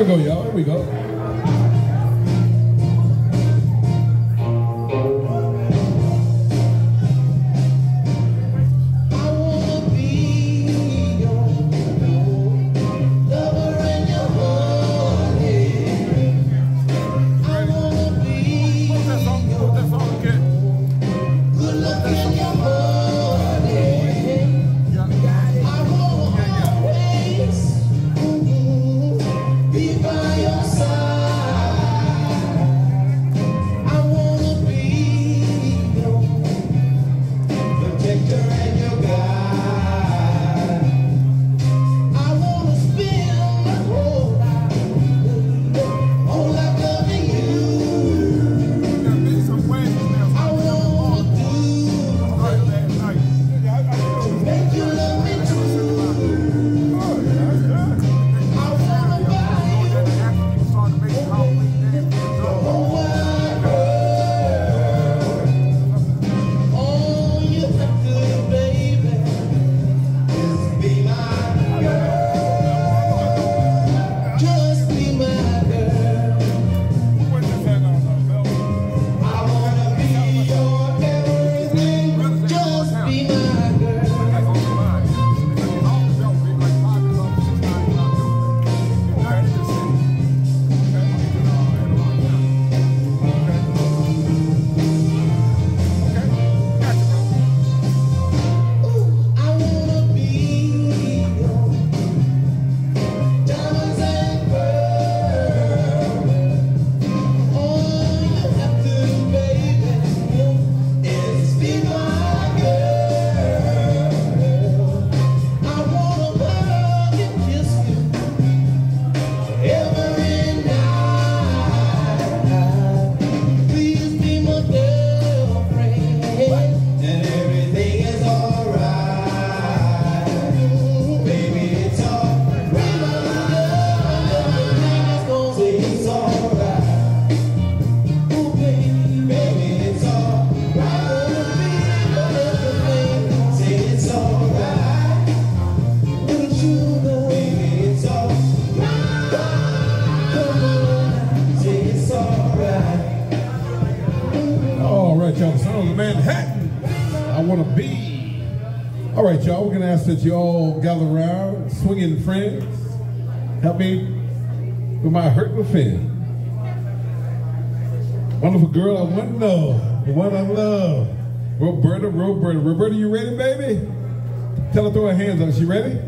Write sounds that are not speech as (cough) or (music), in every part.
we go, y'all. Here we go. Around, swinging friends. Help me with my hurting fan. Wonderful girl I want to know, one I love. Roberta, Roberta. Roberta, you ready, baby? Tell her throw her hands up. She ready?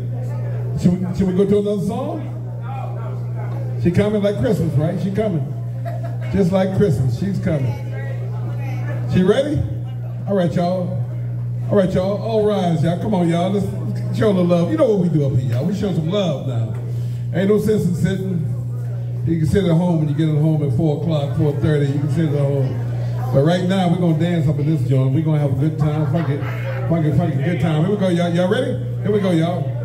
Should we, should we go to another song? She coming like Christmas, right? She coming. Just like Christmas. She's coming. She ready? All right, y'all. All right, y'all. All rise, y'all. Come on, y'all. Let's show the love. You know what we do up here, y'all. We show some love now. Ain't no sense in sitting. You can sit at home when you get at home at 4 o'clock, 4.30. You can sit at home. But right now, we're going to dance up in this joint. We're going to have a good time. Fuck it. Fuck it, funky, it. good time. Here we go, y'all. Y'all ready? Here we go, y'all.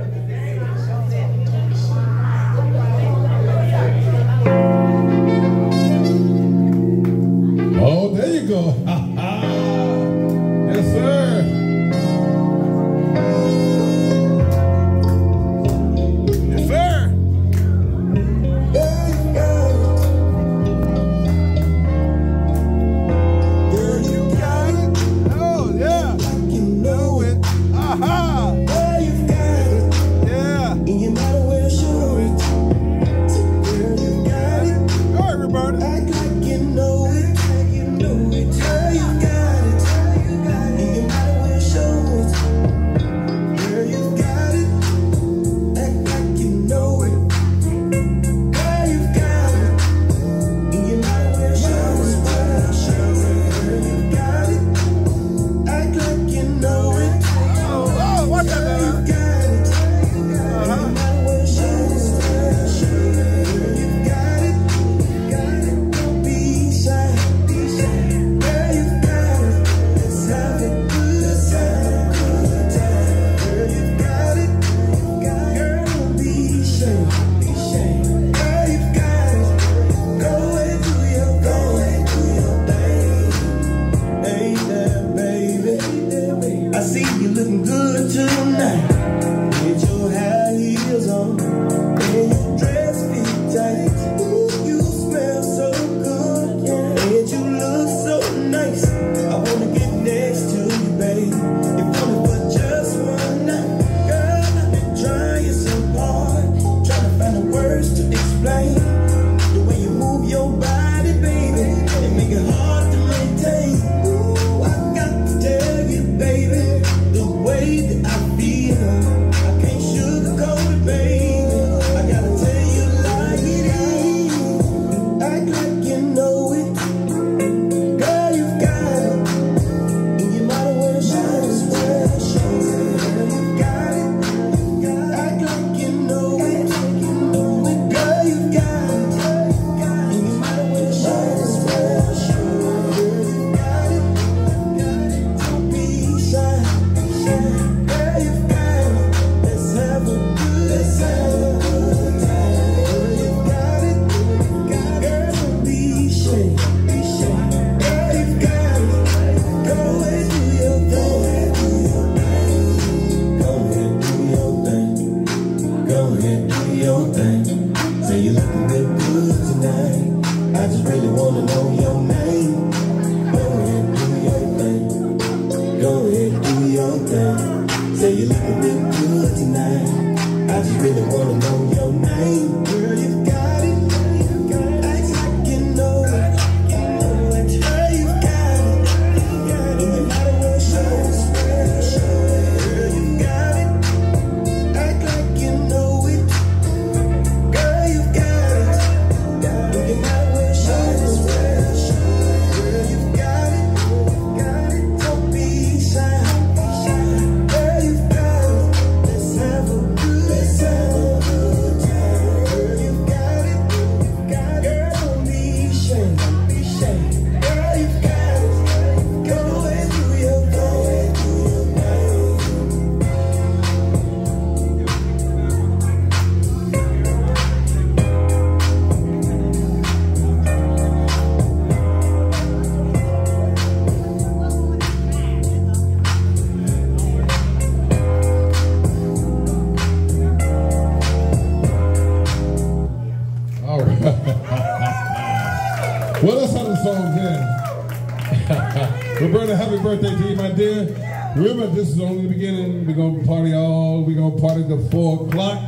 Remember, this is only the beginning. We're going to party all, we're going to party till 4 o'clock.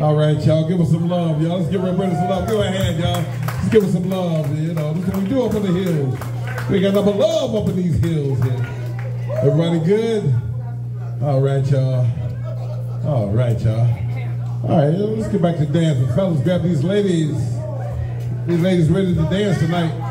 All right, y'all, give us some love, y'all. Let's give Roberta some love. Give a hand, y'all. Let's give us some love, you know. This is what we do up in the hills. We got but love up in these hills here. Everybody good? All right, y'all. All right, y'all. All right, let's get back to dancing. Fellas, grab these ladies. These ladies ready to dance tonight.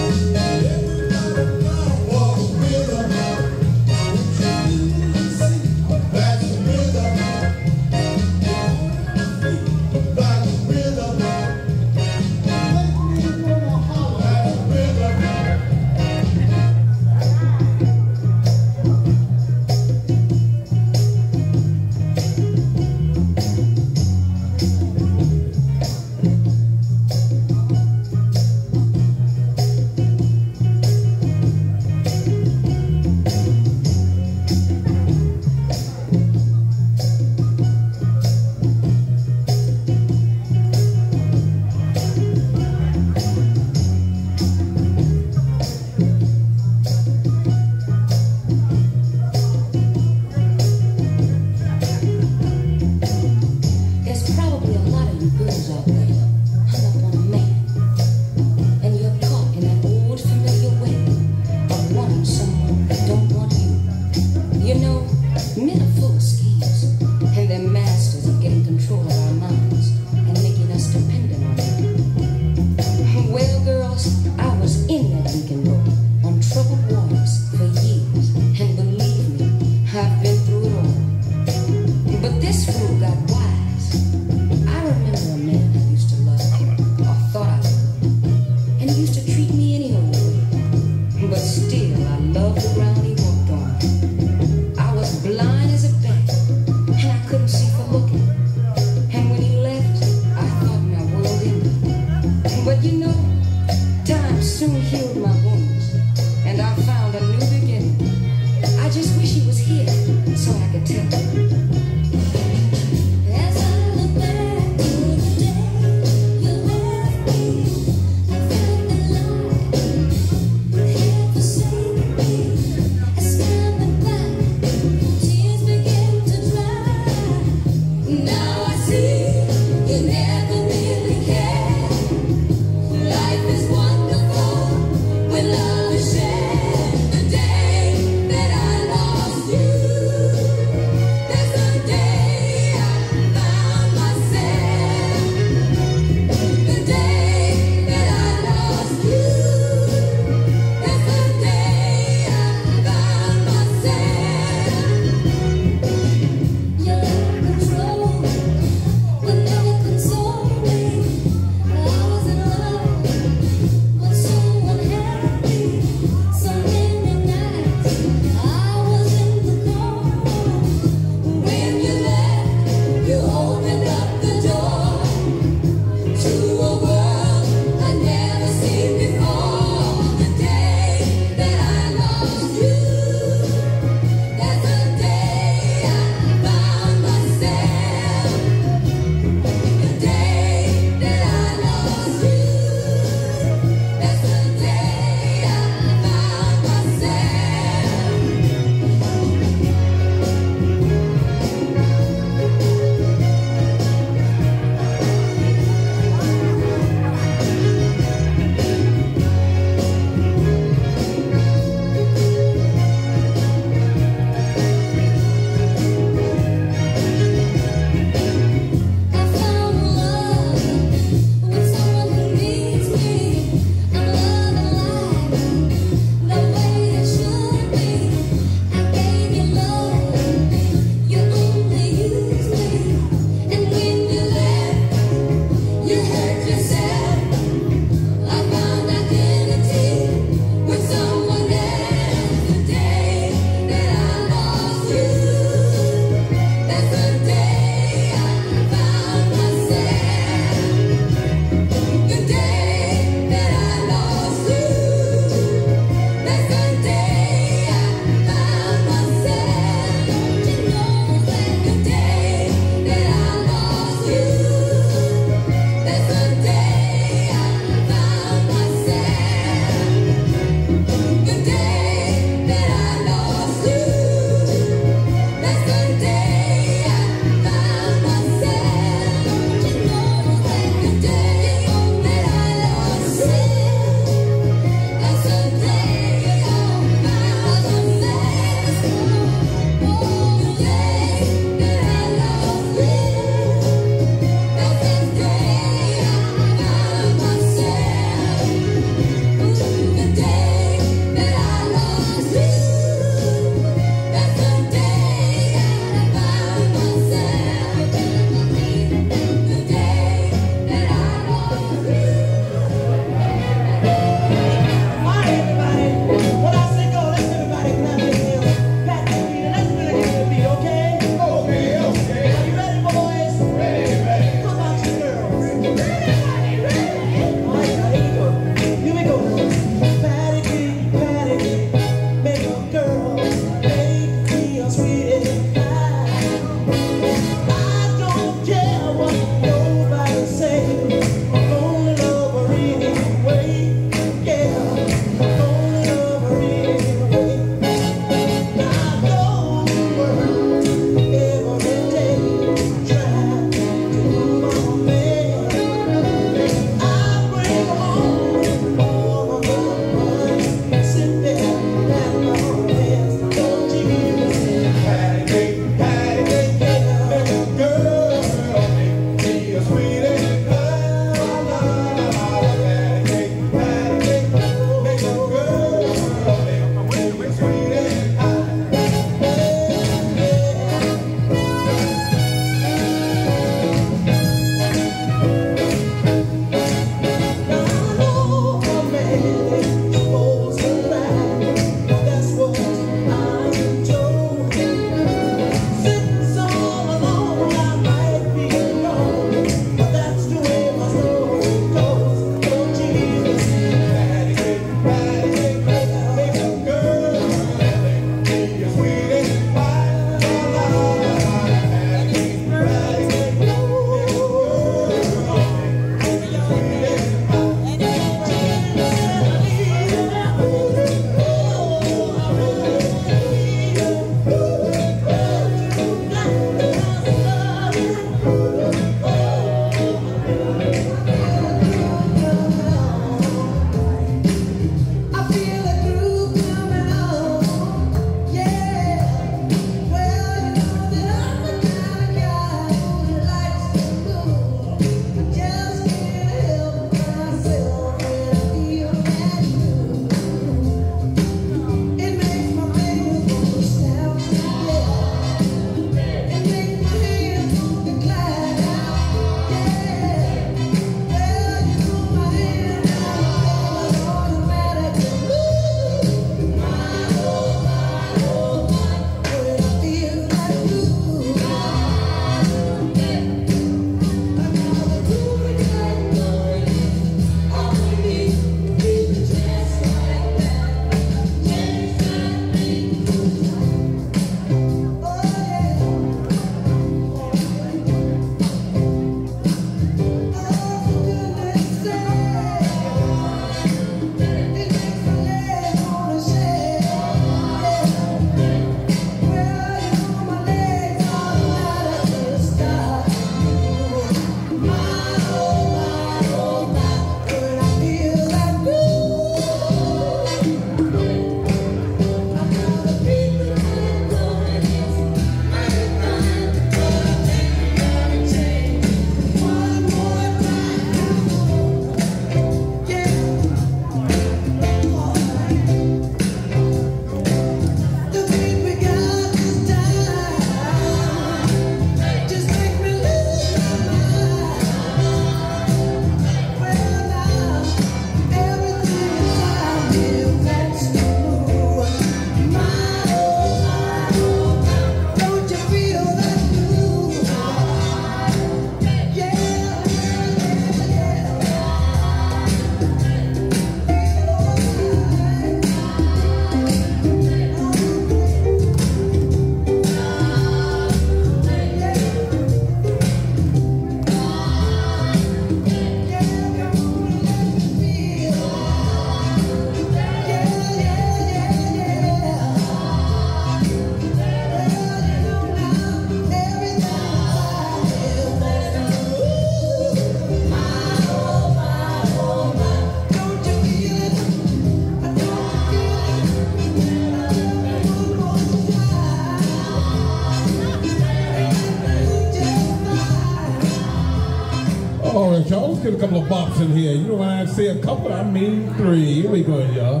Get a couple of bops in here. You know when I say a couple, I mean three. Here we go, y'all.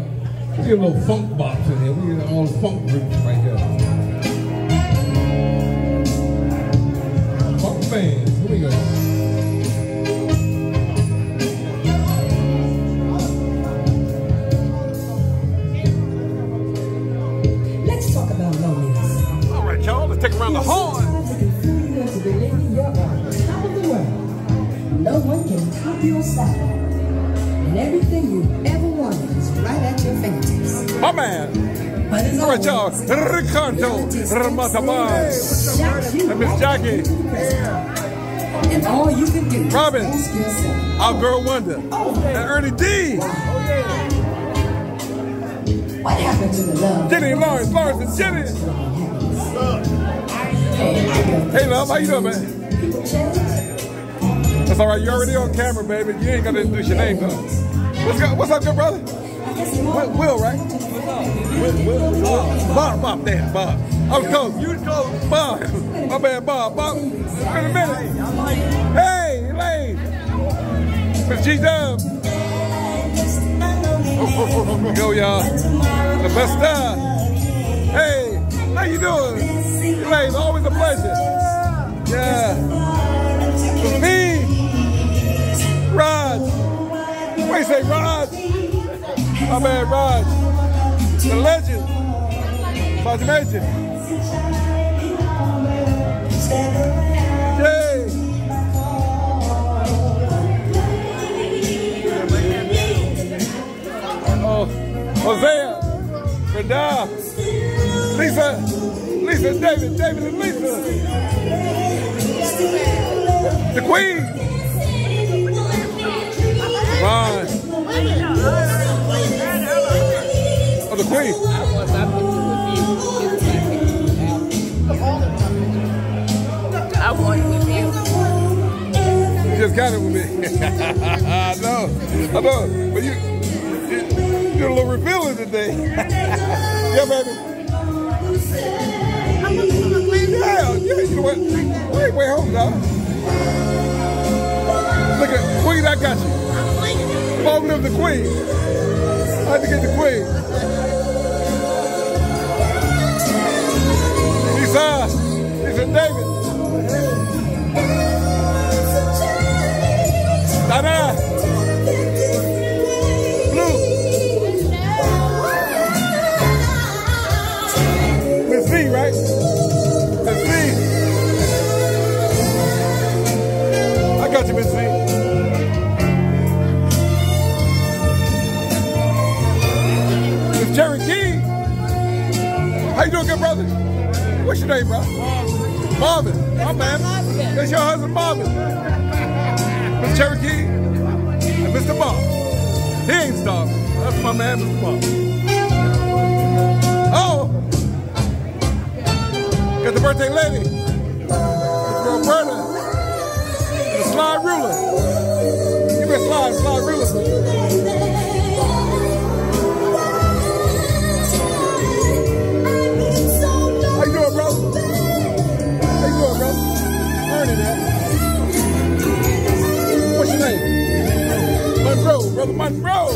Get a little funk reality's Ramatabas. And Miss Jackie. And all you can do Robin. yourself, Our girl Wonder. And Ernie D. what happened to the love? Jenny Lawrence. Lawrence and Jenny. Hey, love. How you doing, man? That's all right. You already on camera, baby. You ain't got to introduce your name, though. What's up, what's up good brother? Will right? Will. Bob, Bob, there, Bob. I was close. You close. Bob. My bad, Bob. Bob. Wait a minute. Hey, Elaine. Miss G Dub. Go, y'all. The best star. Hey, how you doing? Elaine, always a pleasure. Yeah. With me. What you say, Raj? My man, Raj. The legend. Sergeant Major. Yay. Oh, Hosea. Radar. Lisa. Lisa, David. David and Lisa. The Queen. Ron. Queen. I want it with you. You just got it with me. (laughs) I know. I know. But you, did a little revealing today. (laughs) yeah, baby. Yeah, yeah, you know what? Wait, wait, hold on. Look at Queen, I got you. Falling of the Queen. I had to get the Queen. Lisa, Lisa David. Dada. Blue. V, right? Miss V. I got you, Miss V. Miss Cherokee. How you doing, good brother? What's your name, bro? Marvin. My man. That's your husband, Marvin. Miss Cherokee and Mr. Bob. He ain't starving. That's my man, Mr. Bob. Oh, got the birthday lady, Miss Roberta, the slide ruler. Give me a slide, slide ruler. Monroe, brother Monroe.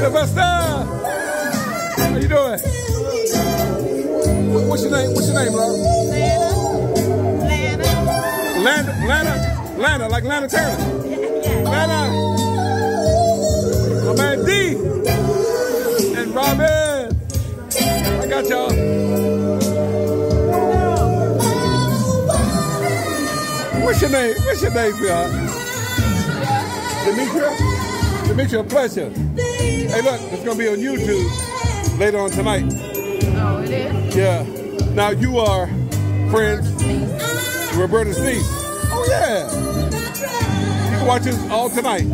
Sylvester! How you doing? What's your name? What's your name, bro? Lana. Lana. Lana, like Lana Turner. Lana. My man D. And Robin. I got y'all. What's your name? What's your name, sweetheart? Demetria? Demetria, a pleasure. Hey, look, it's gonna be on YouTube later on tonight. Oh, it is? Yeah. Now you are friends with Roberta Steve. Oh yeah. You can watch this all tonight.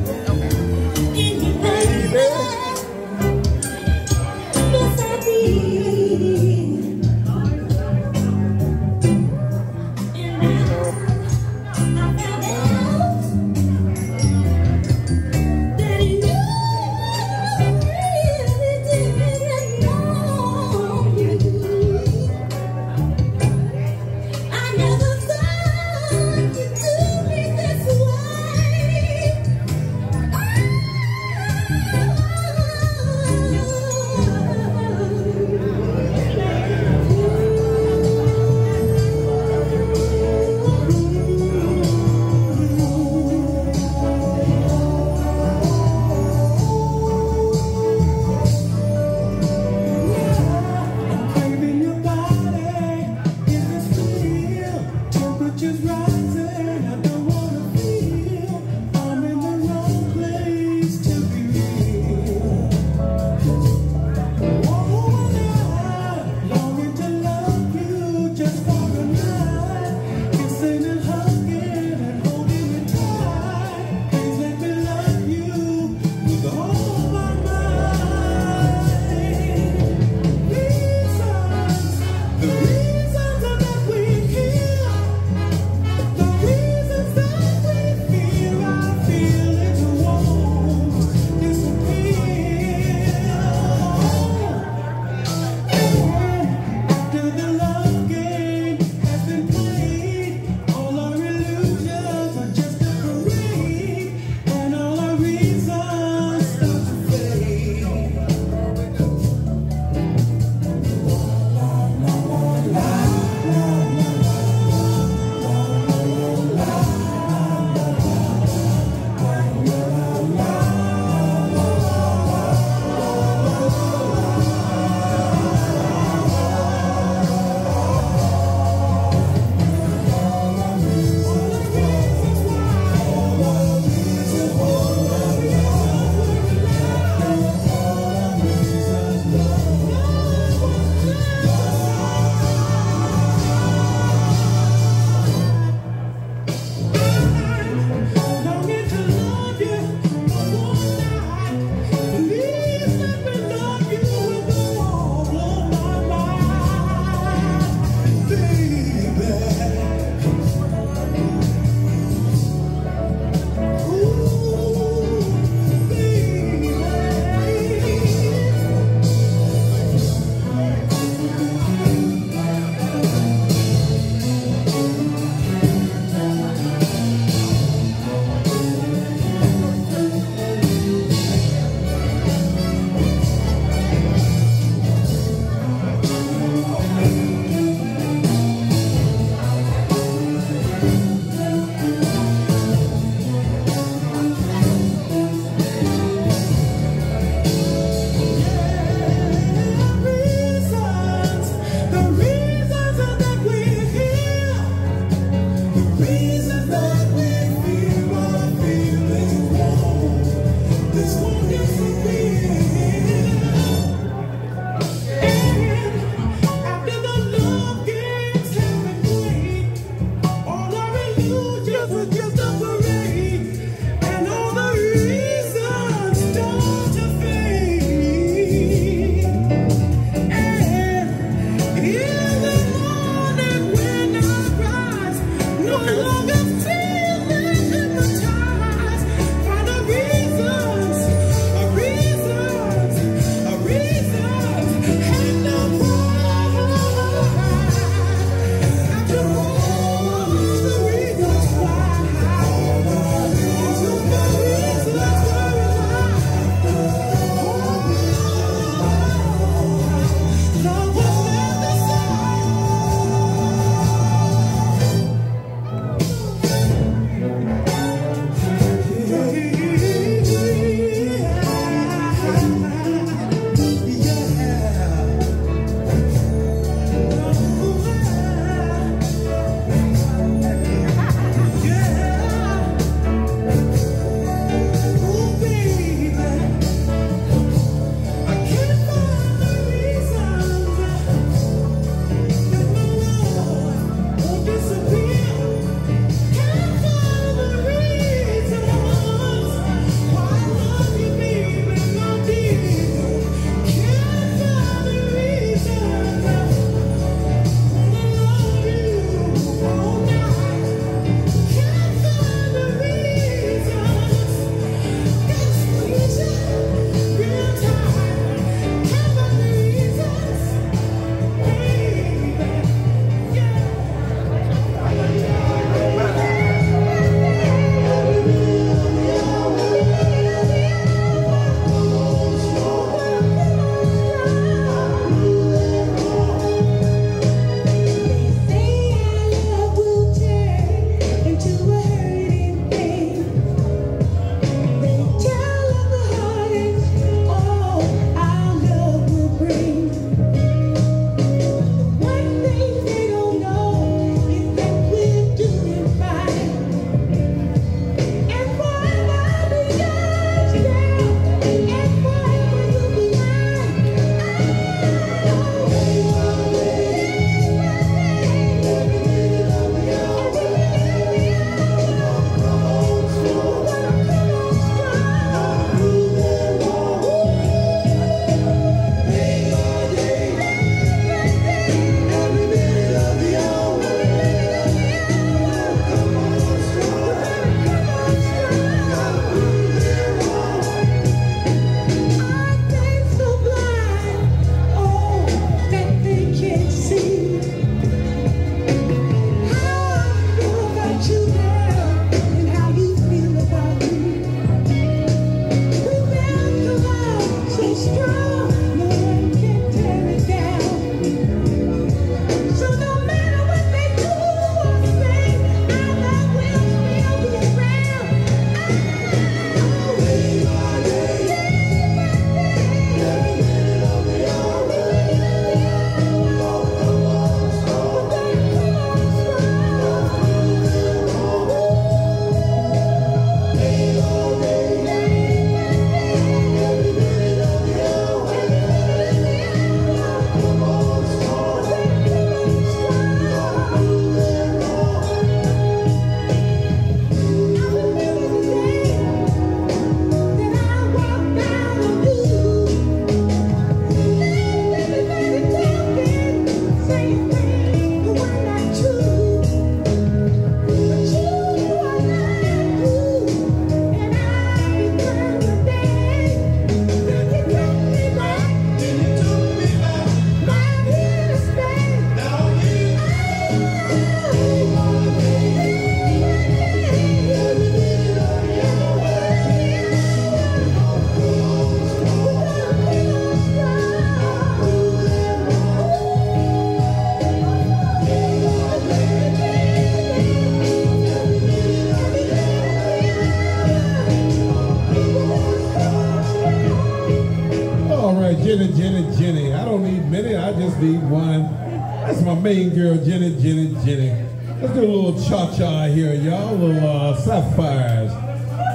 girl, Jenny, Jenny, Jenny. Let's do a little cha-cha here, y'all. A little uh, sapphires.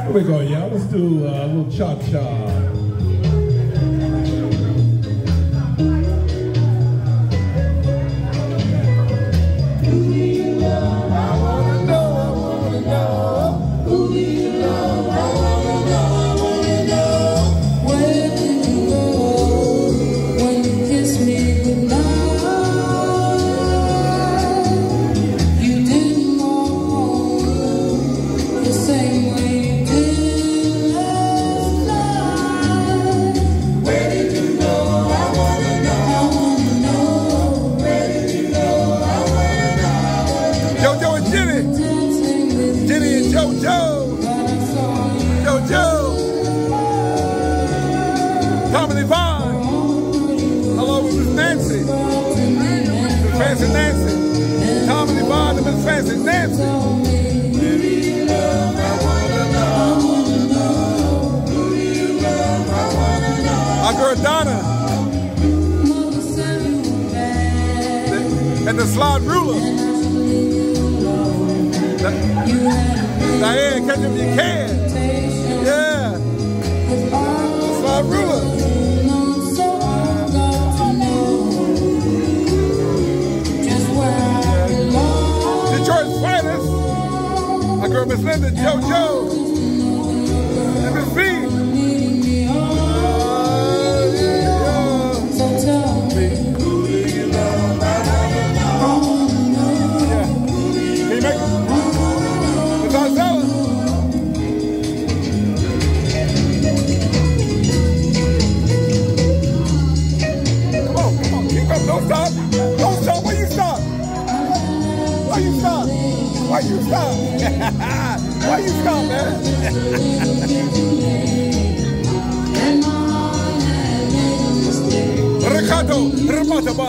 Here we go, y'all. Let's do uh, a little cha-cha.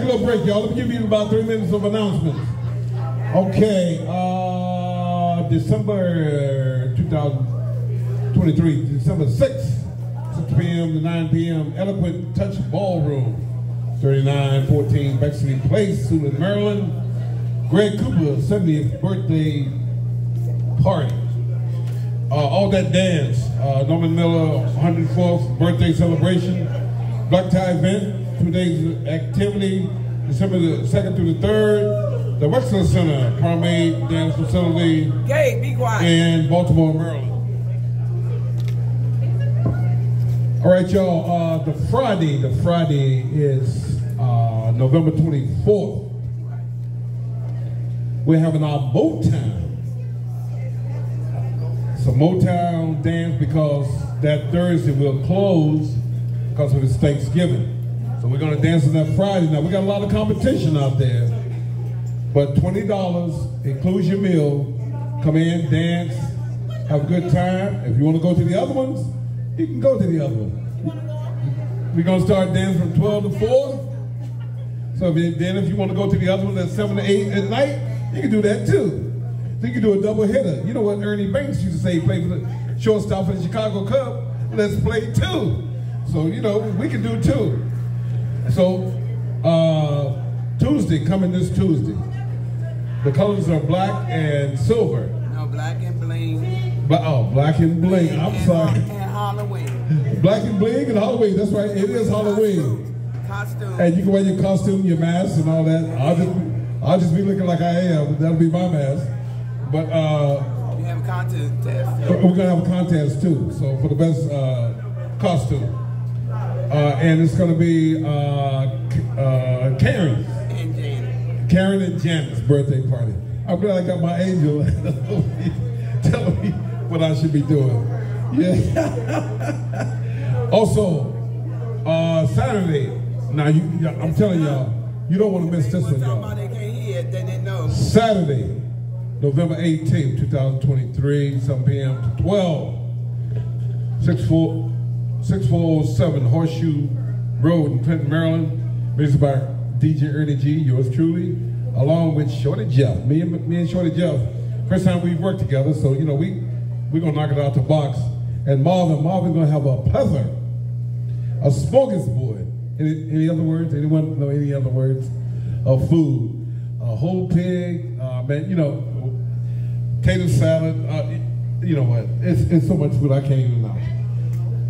Take a little break, y'all. Let me give you about three minutes of announcements. Okay, uh, December 2023, December 6th, 6 p.m. to 9 p.m., Eloquent Touch Ballroom, 3914 Bexley Place, Suitland, Maryland. Greg Cooper, 70th birthday party. Uh, all that dance, uh, Norman Miller, 104th birthday celebration, black tie event, days activity, December the 2nd through the 3rd, the Wexler Center, Parade Dance Facility Gay, be quiet. in Baltimore, Maryland. All right, y'all, uh, the Friday, the Friday is uh, November 24th. We're having our Motown. It's a Motown dance because that Thursday we'll close because of it's Thanksgiving. We're gonna dance on that Friday. Now we got a lot of competition out there, but twenty dollars includes your meal. Come in, dance, have a good time. If you want to go to the other ones, you can go to the other one. We're gonna start dancing from twelve to four. So then if you want to go to the other one at seven to eight at night, you can do that too. So you can do a double hitter. You know what Ernie Banks used to say, play for the shortstop for the Chicago Cubs. Let's play two. So you know we can do two. So uh, Tuesday, coming this Tuesday, the colors are black and silver. No, black and bling. Bla- oh, black and bling. I'm and, sorry. And Halloween. (laughs) Black and bling and Halloween. That's right. It is Halloween. Costume. And you can wear your costume, your mask, and all that. I'll just, I'll just be looking like I am. That'll be my mask. But uh, You have a contest we're gonna have a contest too. So for the best uh, costume, uh, and it's gonna be uh, uh, Karen, And Janet. Karen and Janet's birthday party. I'm glad I got my angel (laughs) telling me what I should be doing. Yeah. (laughs) also, uh, Saturday. Now you, I'm telling y'all, you don't want to miss this one, y'all. about they can't hear it, they didn't know. Saturday, November 18th, 2023, 7 p.m. to 12. 64 6407 Horseshoe Road in Clinton, Maryland. Music by DJ Ernie G, yours truly, along with Shorty Jeff. Me and, me and Shorty Jeff, first time we've worked together, so, you know, we, we're to knock it out the box. And Marvin, Marvin's going to have a plethora, a smorgasbord. Any, any other words? Anyone know any other words? Of food. A whole pig, uh, man, you know, tater salad. Uh, you know what? It's, it's so much food I can't even.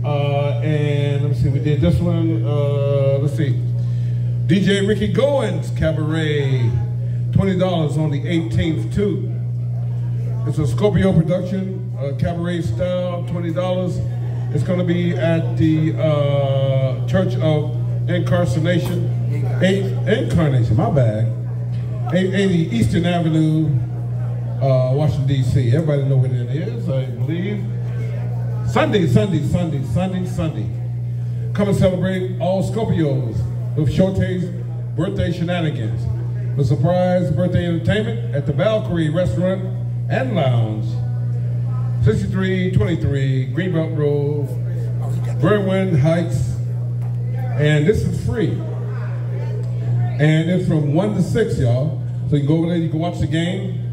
Uh, and let me see, we did this one. Uh, let's see. DJ Ricky Goins Cabaret, $20 on the 18th, too. It's a Scorpio production, uh, cabaret style, $20. It's going to be at the uh, Church of Incarnation. Eight, Incarnation, my bad. 880 Eastern Avenue, uh, Washington, D.C. Everybody know where that is, I believe. Sunday, Sunday, Sunday, Sunday, Sunday. Come and celebrate all Scorpios with Shorty's birthday shenanigans. The surprise birthday entertainment at the Valkyrie Restaurant and Lounge, 6323 Greenbelt Road, Berwyn Heights, and this is free. And it's from 1 to 6, y'all. So you can go over there, you can watch the game.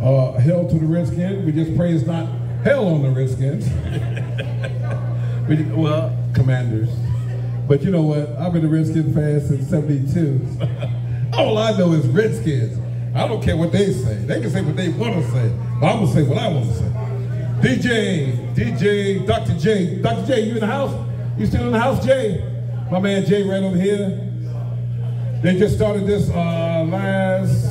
Uh, hell to the Redskins. We just pray it's not hell on the Redskins. (laughs) well, Commanders. But you know what? I've been a Redskin fan since 72. (laughs) All I know is Redskins. I don't care what they say. They can say what they want to say. But I'm going to say what I want to say. DJ, DJ, Dr. J. Dr. J, you in the house? You still in the house, Jay? My man Jay right over here. They just started this uh, last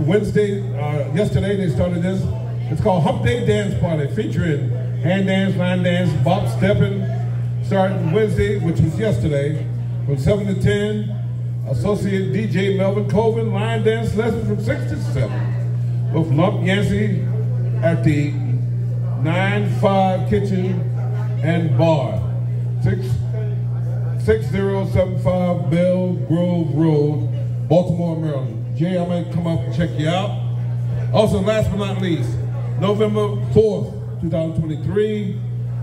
Wednesday, uh, yesterday they started this. It's called Hump Day Dance Party featuring hand dance, line dance, bop stepping, starting Wednesday, which was yesterday, from 7 to 10. Associate DJ Melvin Colvin, line dance lessons from 6 to 7. With Lump Yancey at the 9-5 Kitchen and Bar. 6 6075 Belle Grove Road, Baltimore, Maryland. Jay, I might come up and check you out. Also, last but not least, November 4th, 2023.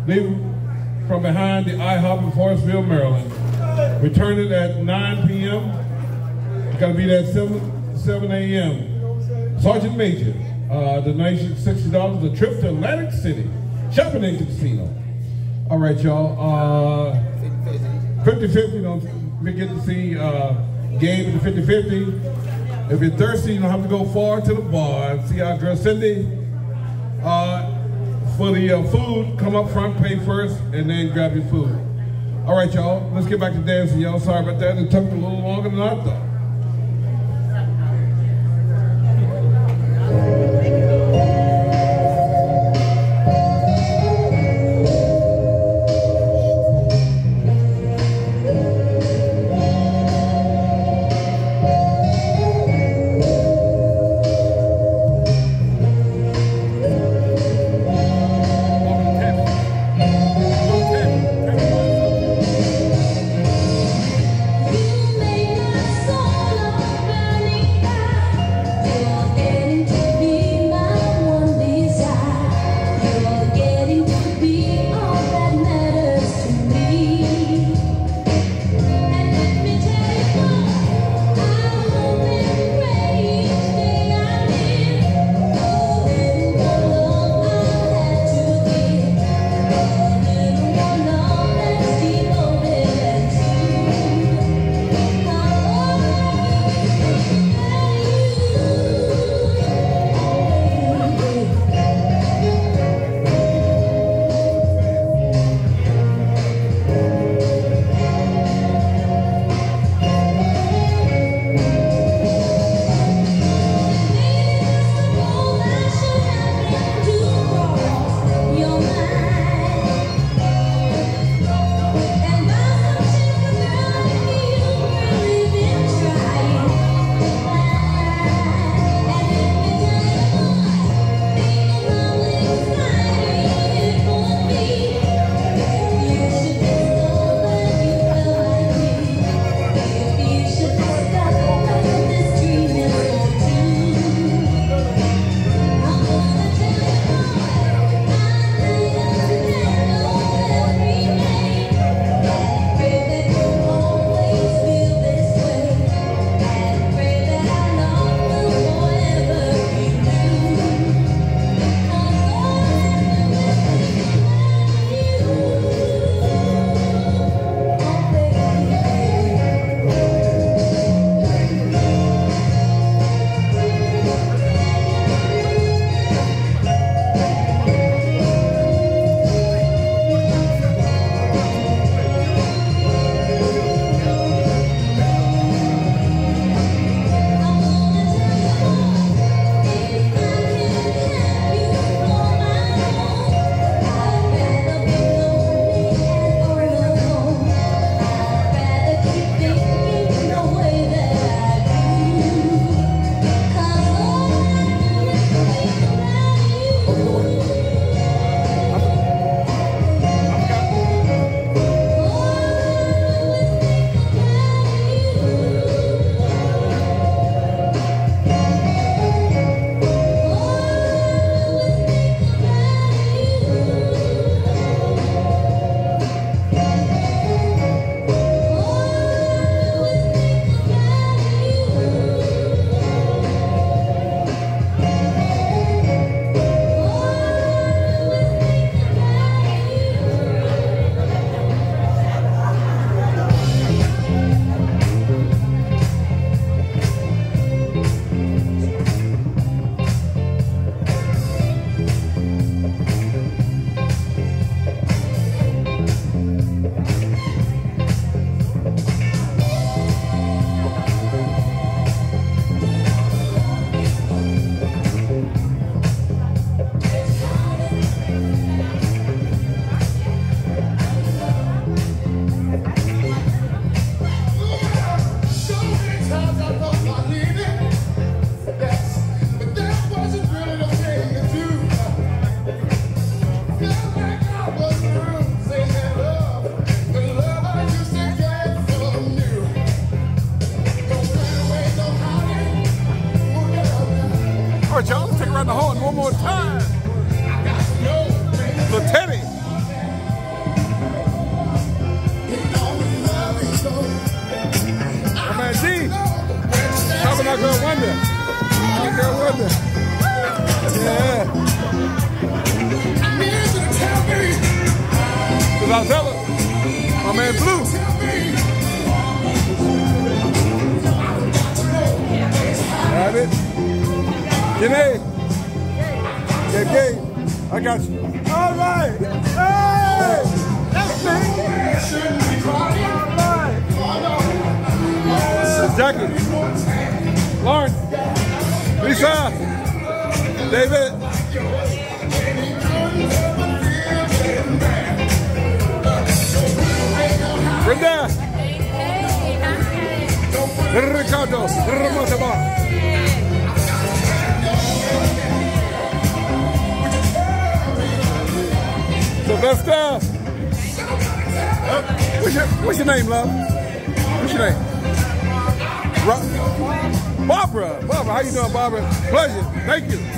Leaving from behind the IHOP in Forestville, Maryland. Returning at 9 p.m. Got to be there at 7, 7 a.m. Sergeant Major, uh, donation $60, a trip to Atlantic City, shopping into casino. All right, y'all. Uh, 50-50, don't forget to see uh, Gabe in the 50-50. If you're thirsty, you don't have to go far to the bar see our girl Cindy. Uh, for the uh, food, come up front, pay first, and then grab your food. All right, y'all. Let's get back to dancing, y'all. Sorry about that. It took a little longer than I thought.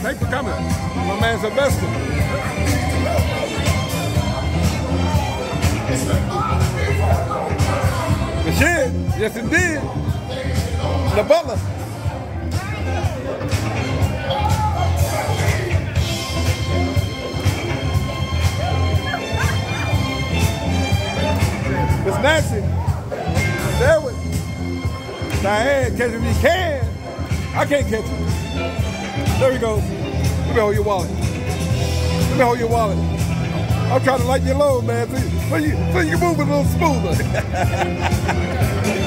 Thanks for coming. My man Sylvester. The shit. Yes, indeed. The butler. Miss Nancy. There with Diane, catch if you can. I can't catch him. There he go. Let me hold your wallet. Let me hold your wallet. I'm trying to lighten your load, man, so you, so you, you move a little smoother.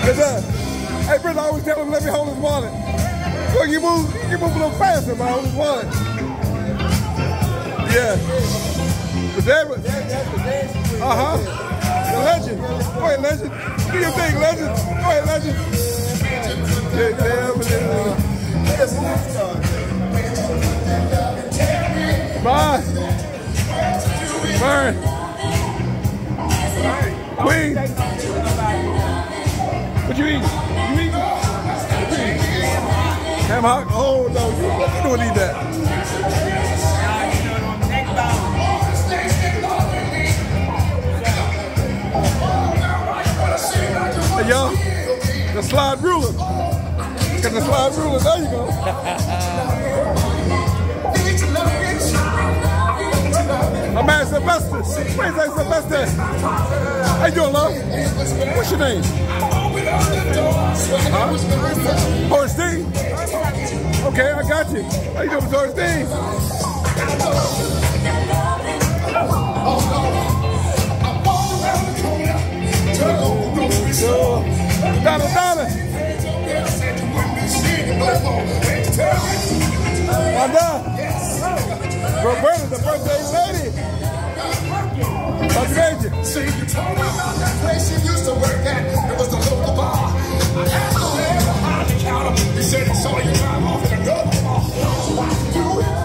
'Cause, uh, hey, Brenda, I always tell him, let me hold his wallet. So you move, you move a little faster, man, hold his wallet. Yeah. But that was, uh-huh. The legend. Go ahead, legend. Do your thing, legend. Go ahead, legend. Yeah, yeah, but, Bye. Burn. Queen. What you eat? You eat? Ham hock? Oh, no. You, you don't eat that. Hey, y'all. The slide ruler. Got the slide ruler. There you go. (laughs) My man Sylvester. Where's that Sylvester? How you doing, love? What's your name? Huh? Horace Dean? Okay, I got you. How you doing, Horace? So, Donna, Donna. Roberta, the birthday lady. See, you told me about that place you used to work at. It was the local bar. I asked the man behind the counter. He said he saw you drive off in another bar. So I do it.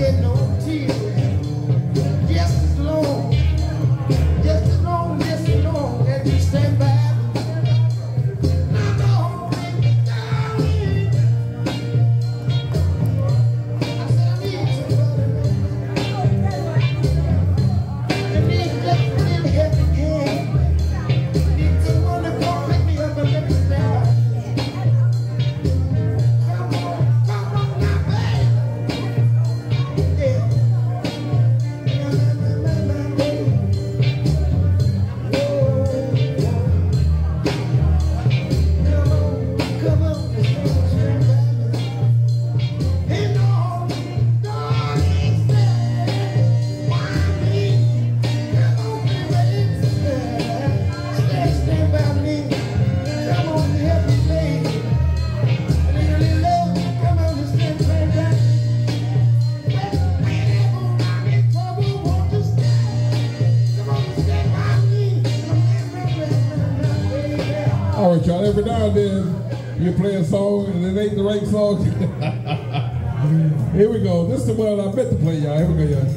haciendo it ain't the right song. (laughs) Here we go. This is the one I meant to play, y'all. Here we go, y'all.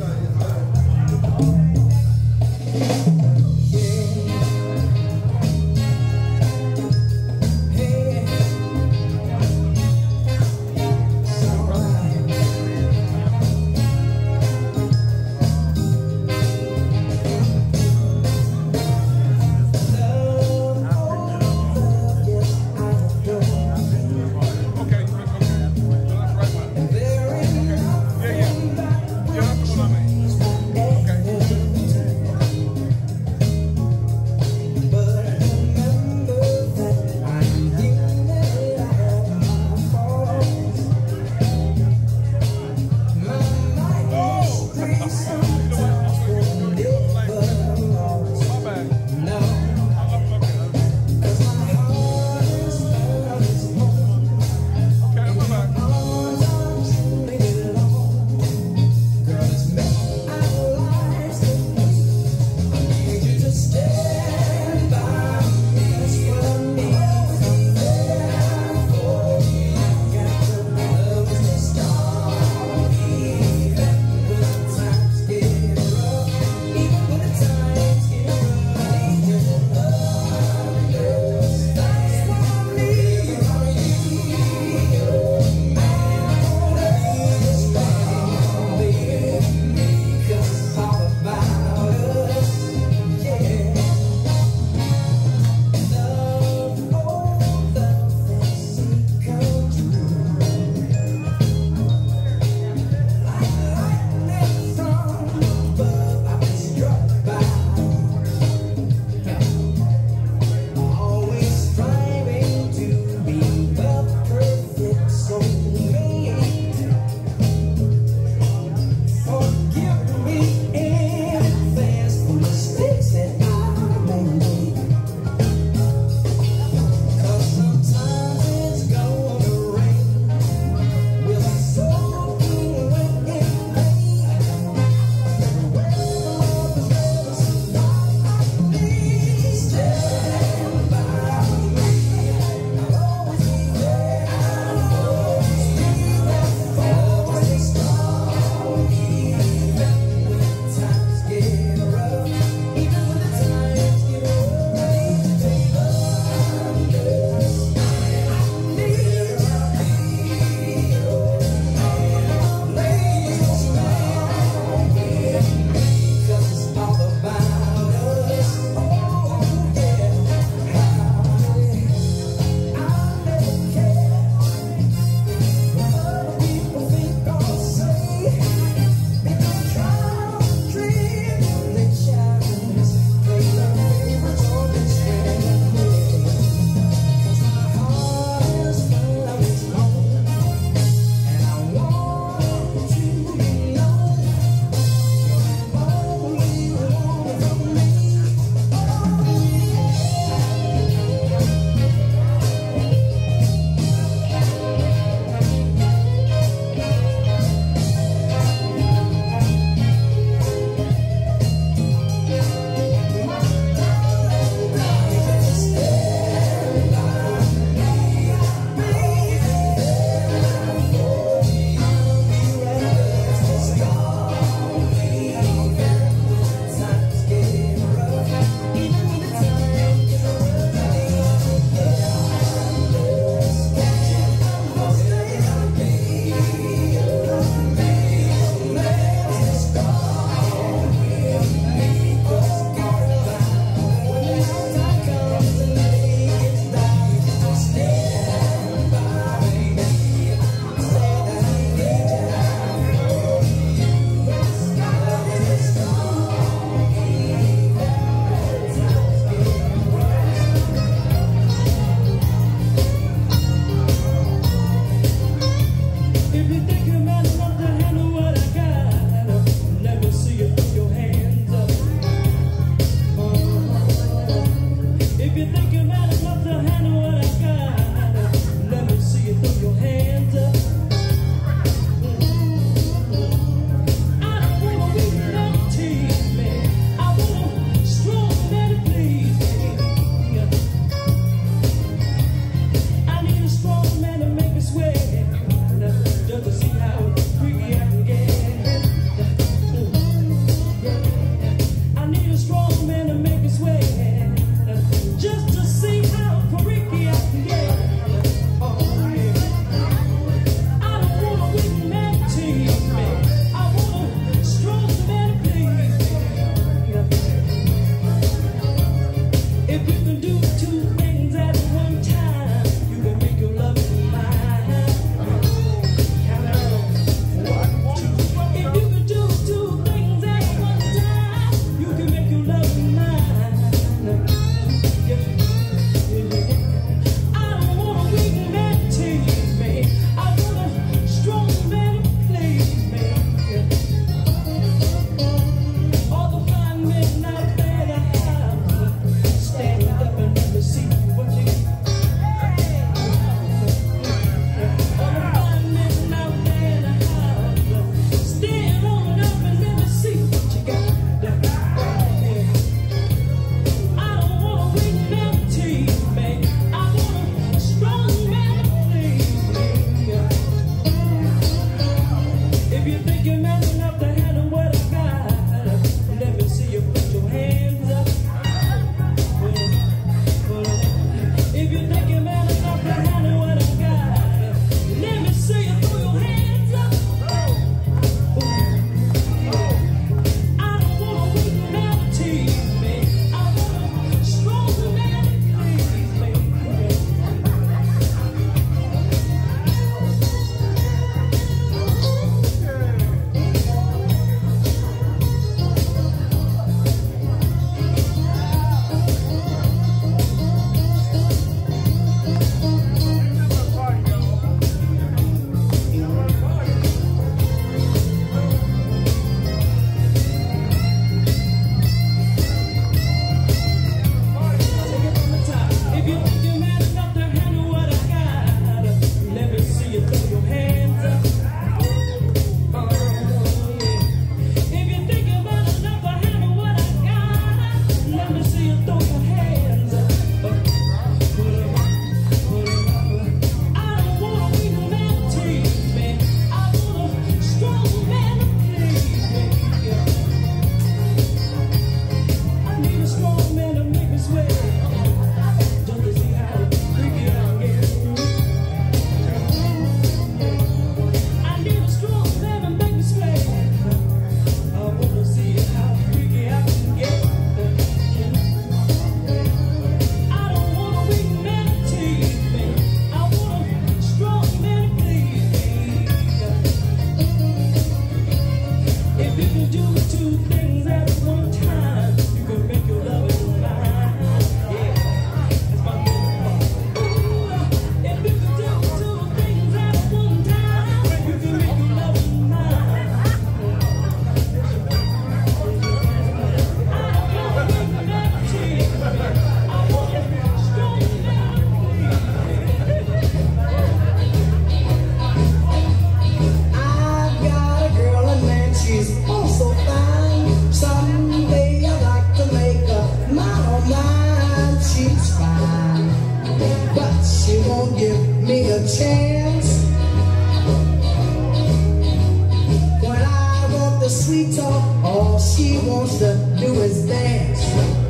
She wants to do is dance.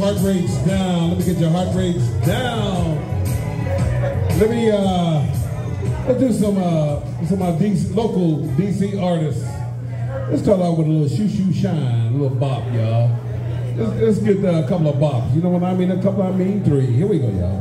Heart rates down. Let me get your heart rates down. Let me uh let's do some uh some of DC, local DC artists. Let's start out with a little shoo shoo shine, a little bop, y'all. Let's, let's get uh, a couple of bops. You know what I mean? A couple I mean three. Here we go, y'all.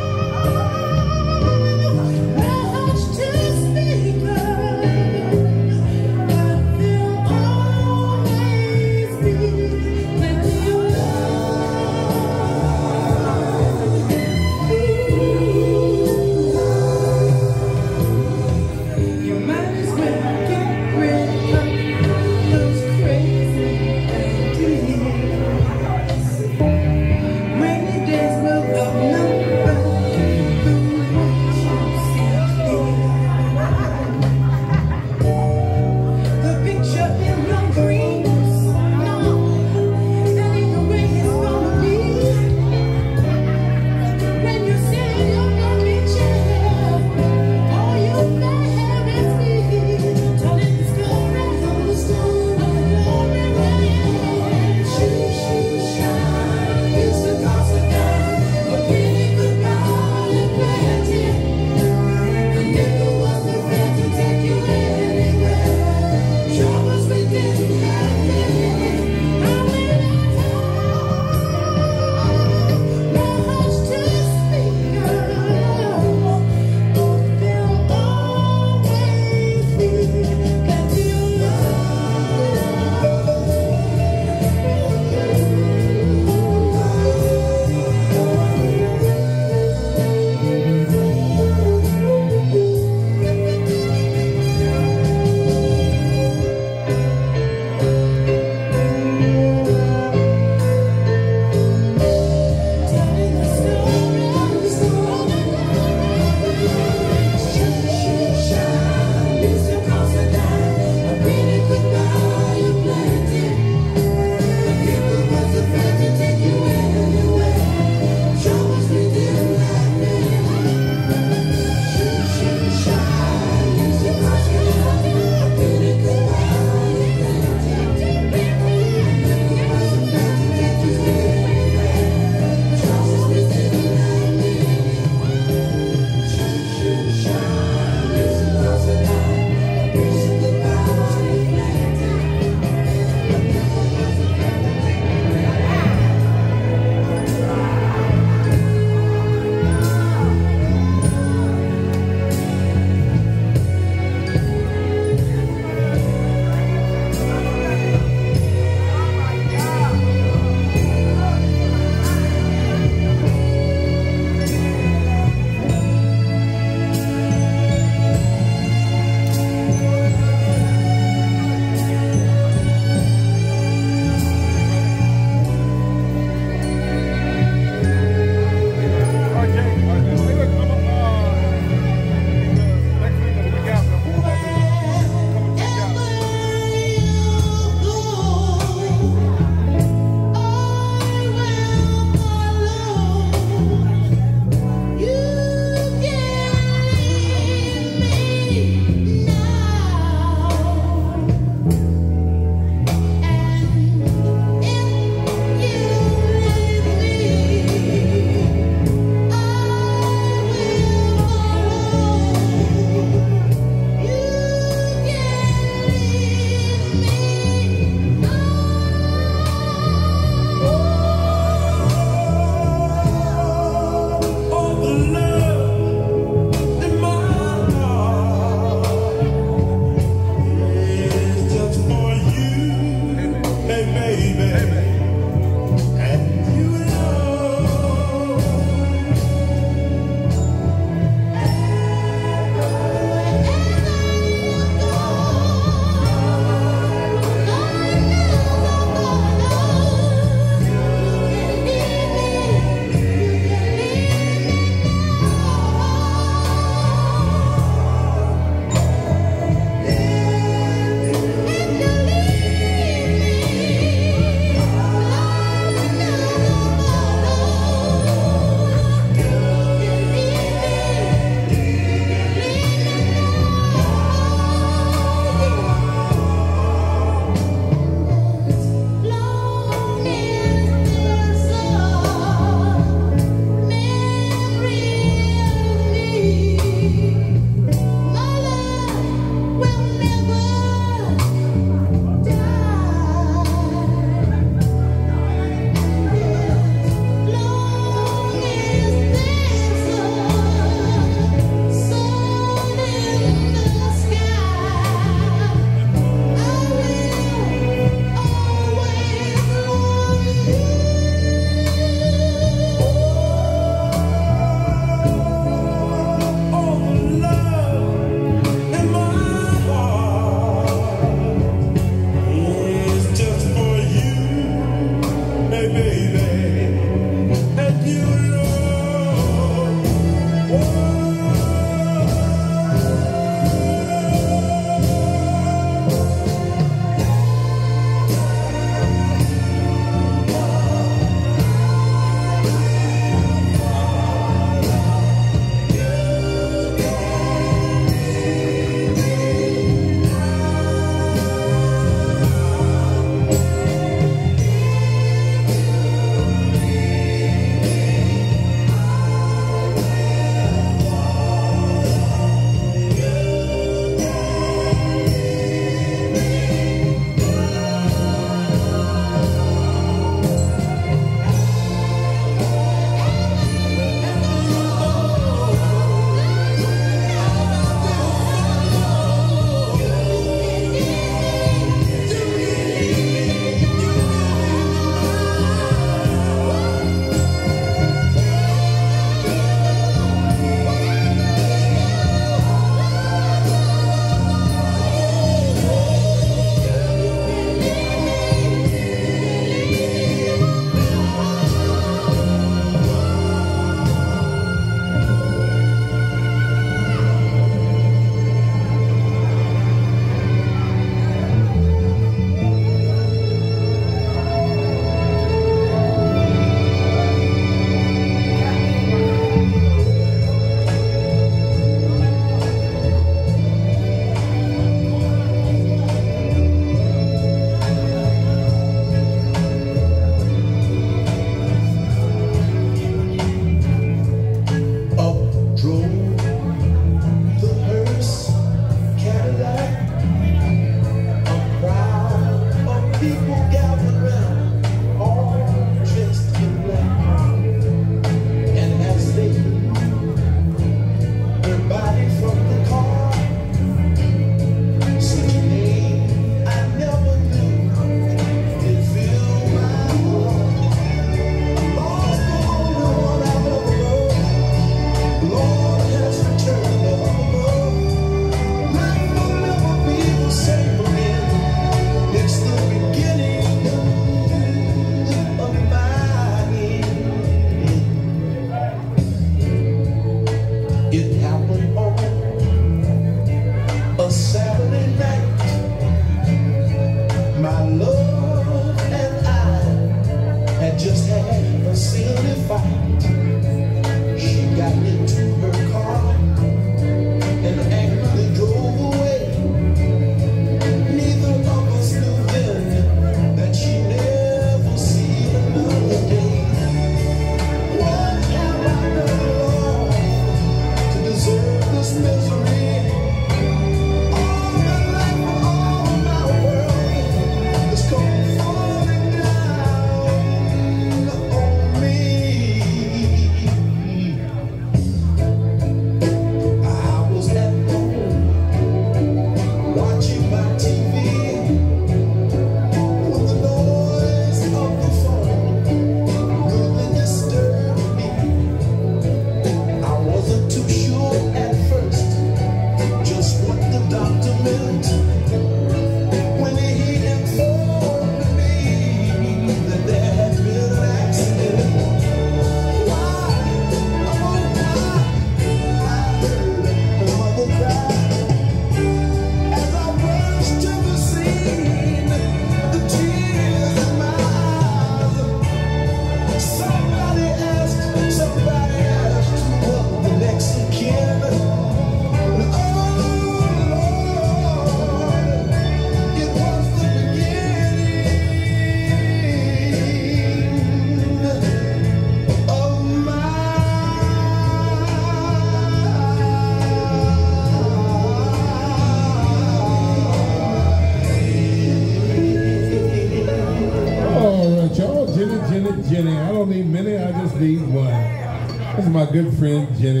to my good friend Jenny.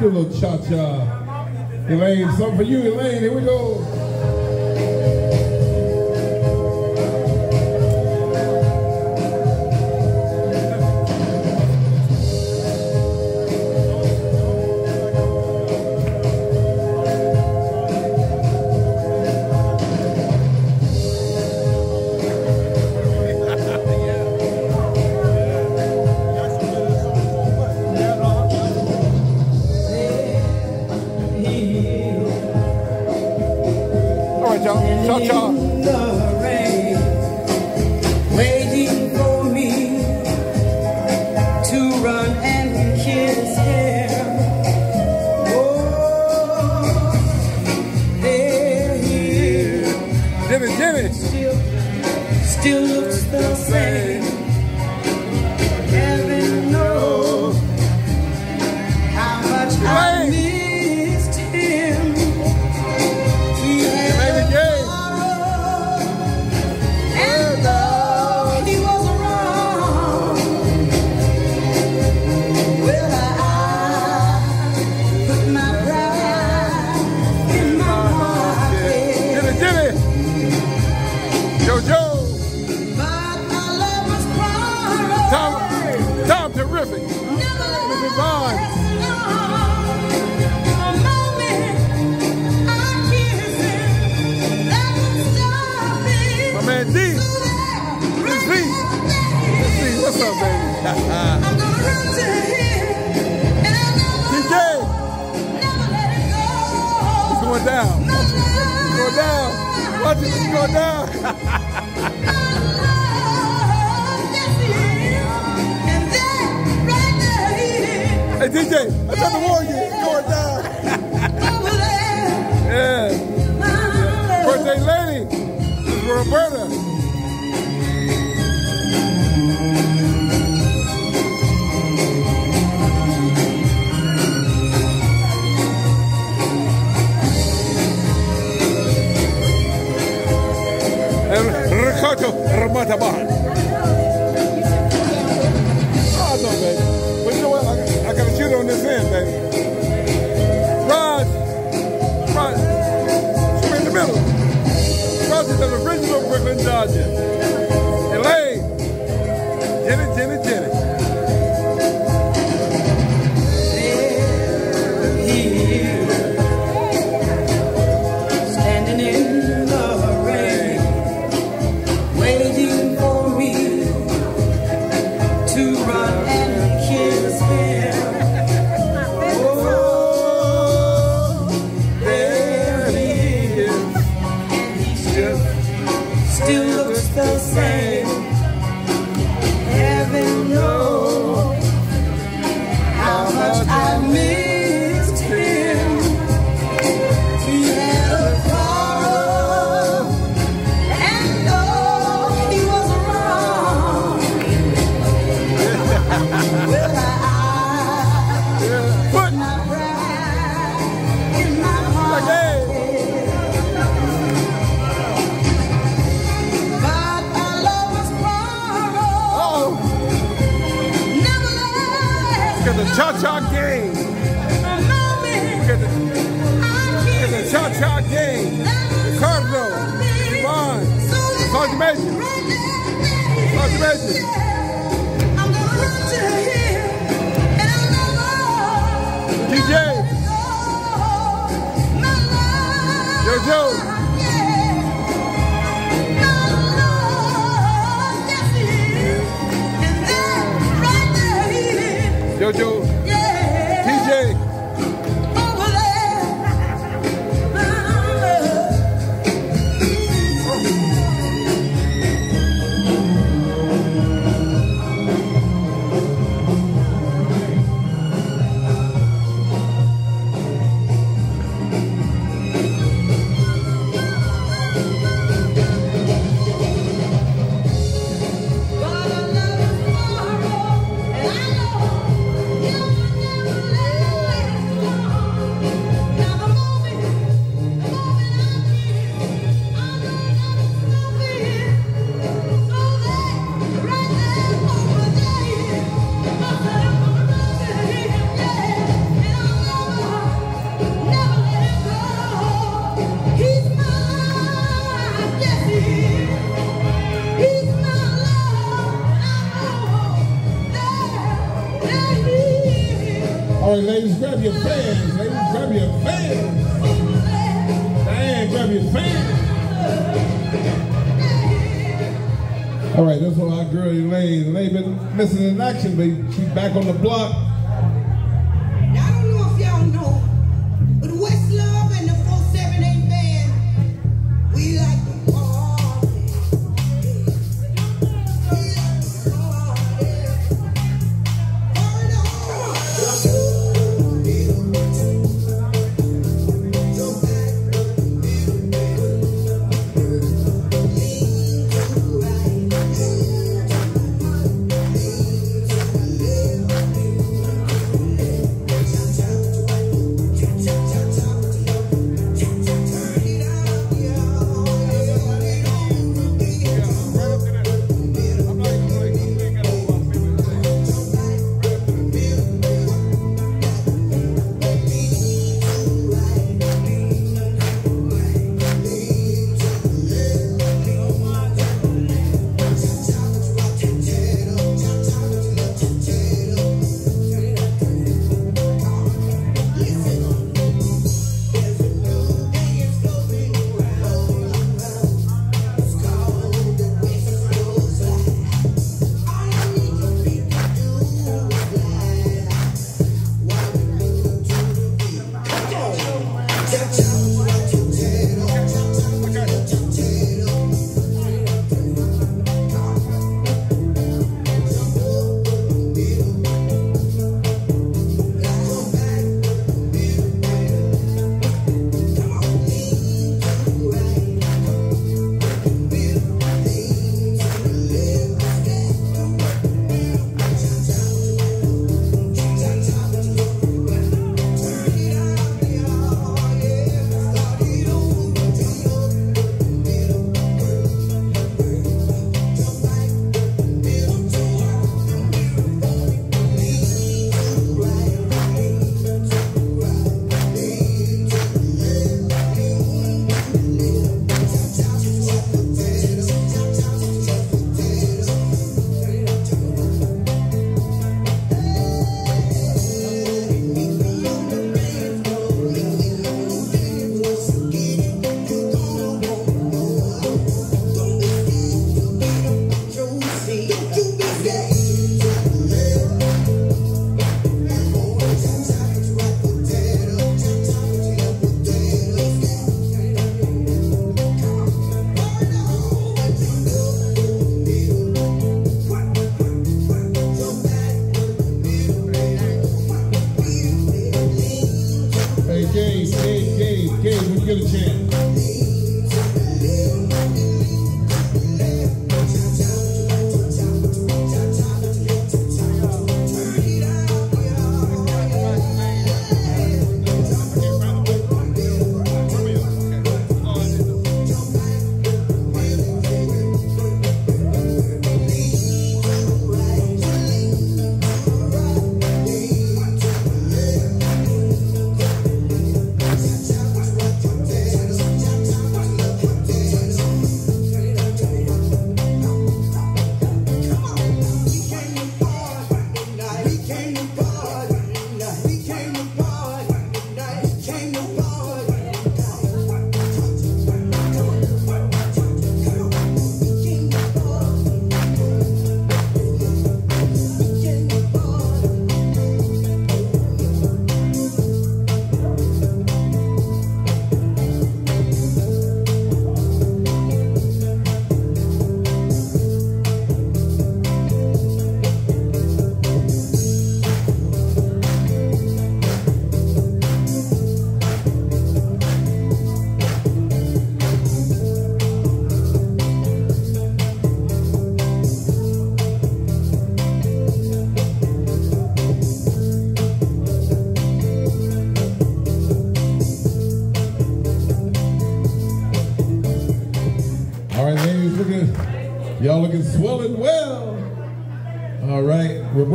Do a little cha cha. Elaine, something for you, Elaine. Right, ladies, grab your fans. Ladies, grab your fans. Diane, grab your fans. All right, that's what our girl Elaine. Elaine been missing in action, but she's back on the block.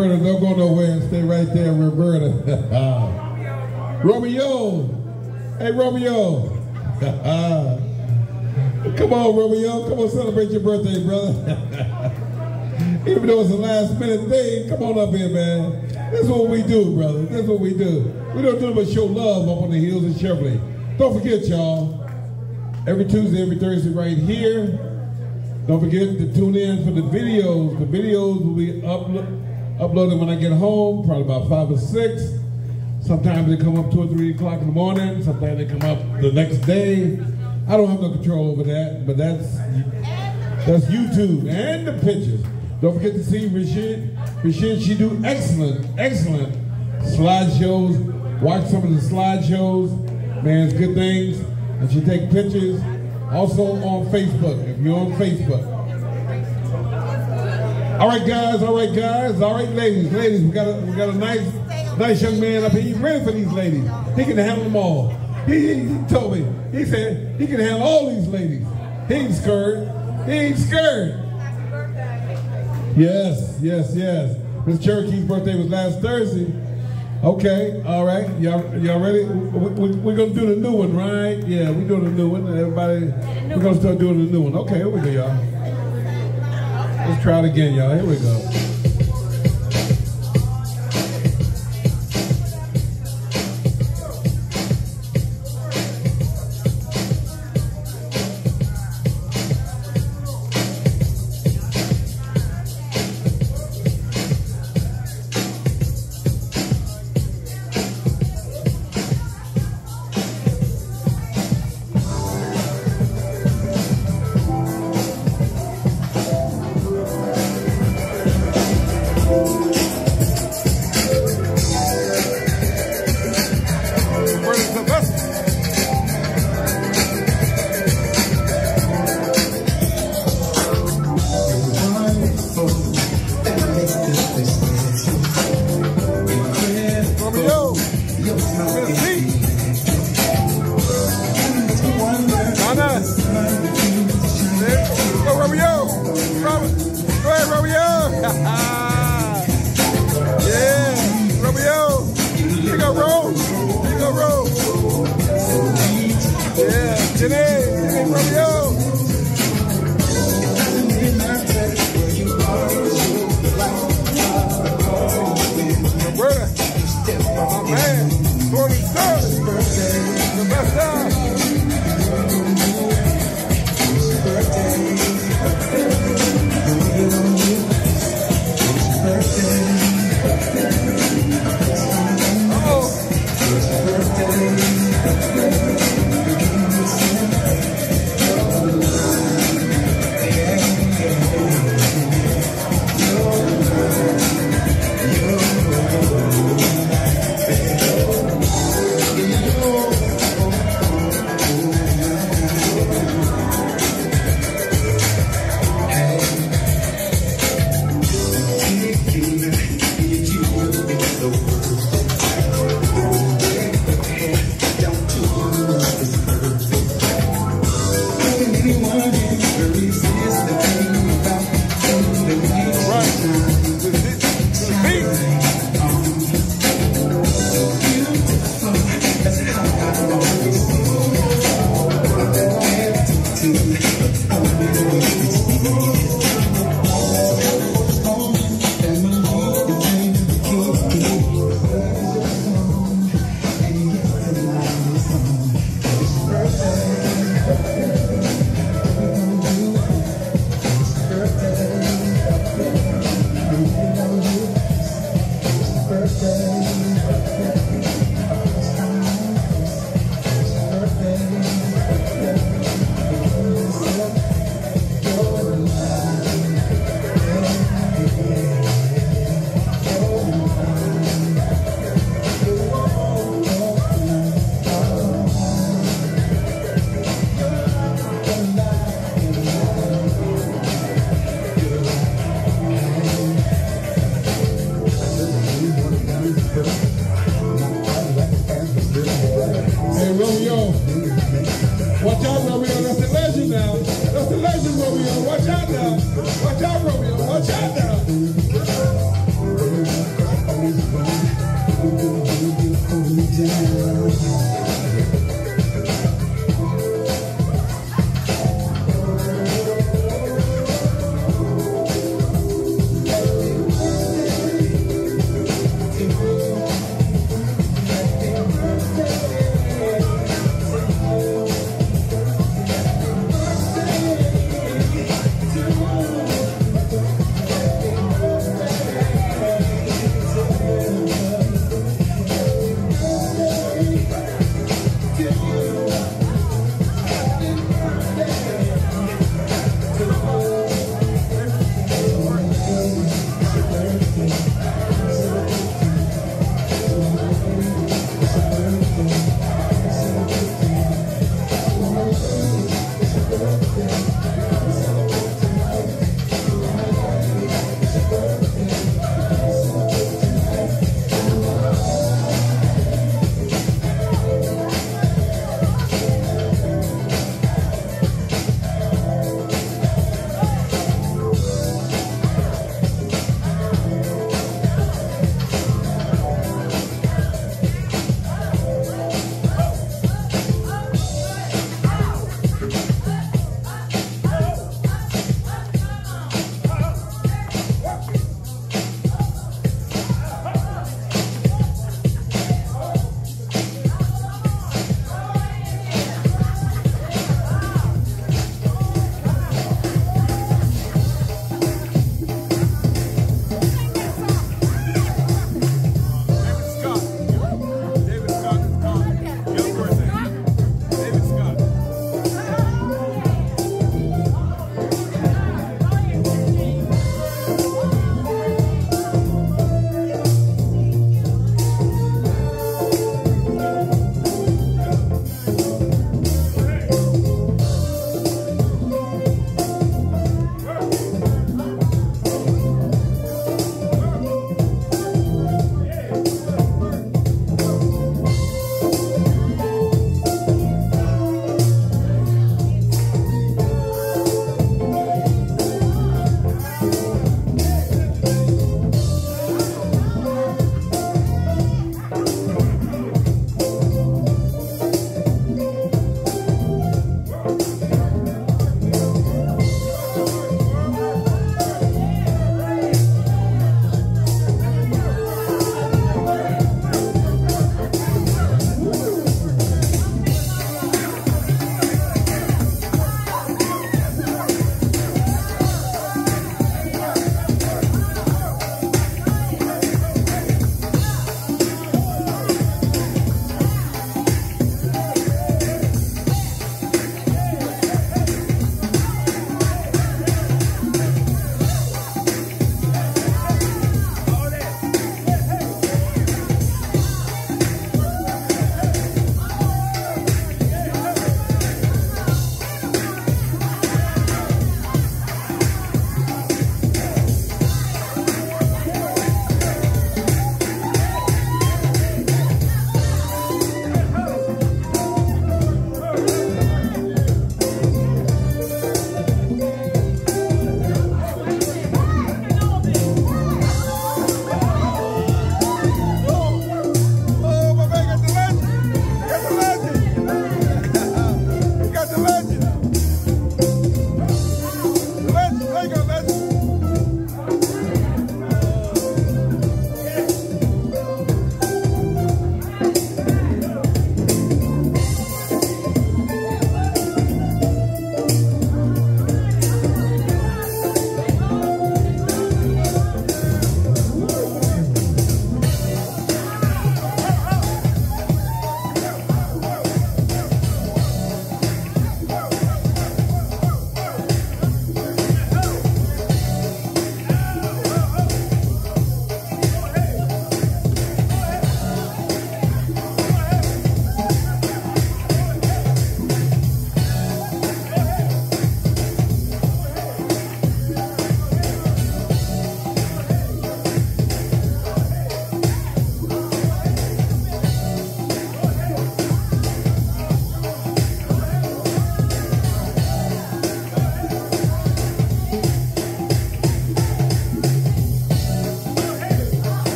Roberta, don't go nowhere. Stay right there, Roberta. (laughs) Romeo, hey Romeo. (laughs) Come on, Romeo. Come on, celebrate your birthday, brother. (laughs) Even though it's a last minute thing, come on up here, man. That's what we do, brother. That's what we do. We don't do but show love up on the hills of Chevrolet. Don't forget, y'all. Every Tuesday, every Thursday, right here. Don't forget to tune in for the videos. The videos will be uplo- uploaded when I get home, probably about five or six. Sometimes they come up two or three o'clock in the morning. Sometimes they come up the next day. I don't have no control over that, but that's that's YouTube and the pictures. Don't forget to see Rashid. Rashid, she do excellent, excellent slideshows. Watch some of the slideshows. Man, it's good things. And she take pictures. Also on Facebook, if you're on Facebook. All right, guys. All right, guys. All right, ladies. Ladies, we got a we got a nice nice young man up here. He's ready for these ladies. He can handle them all. He, he, told me. He said he can handle all these ladies. He ain't scared. He ain't scared. Yes, yes, yes. Miss Cherokee's birthday was last Thursday. Okay, all right. Y'all, y'all ready? We, we, we're gonna do the new one, right? Yeah, we're doing the new one. Everybody, we're gonna start doing the new one. Okay, here we go, y'all. Let's try it again, y'all. Here we go.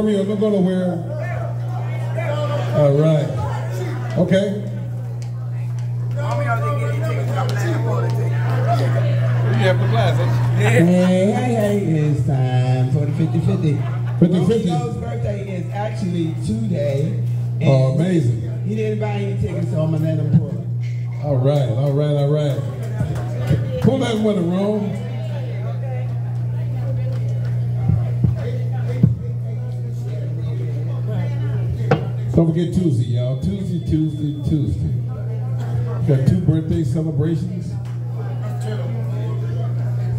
Romeo, don't go nowhere. All right. Okay. You have the glass, Hey, hey, hey, it's time for the 50 50. 50-50. Birthday is actually today. Celebrations.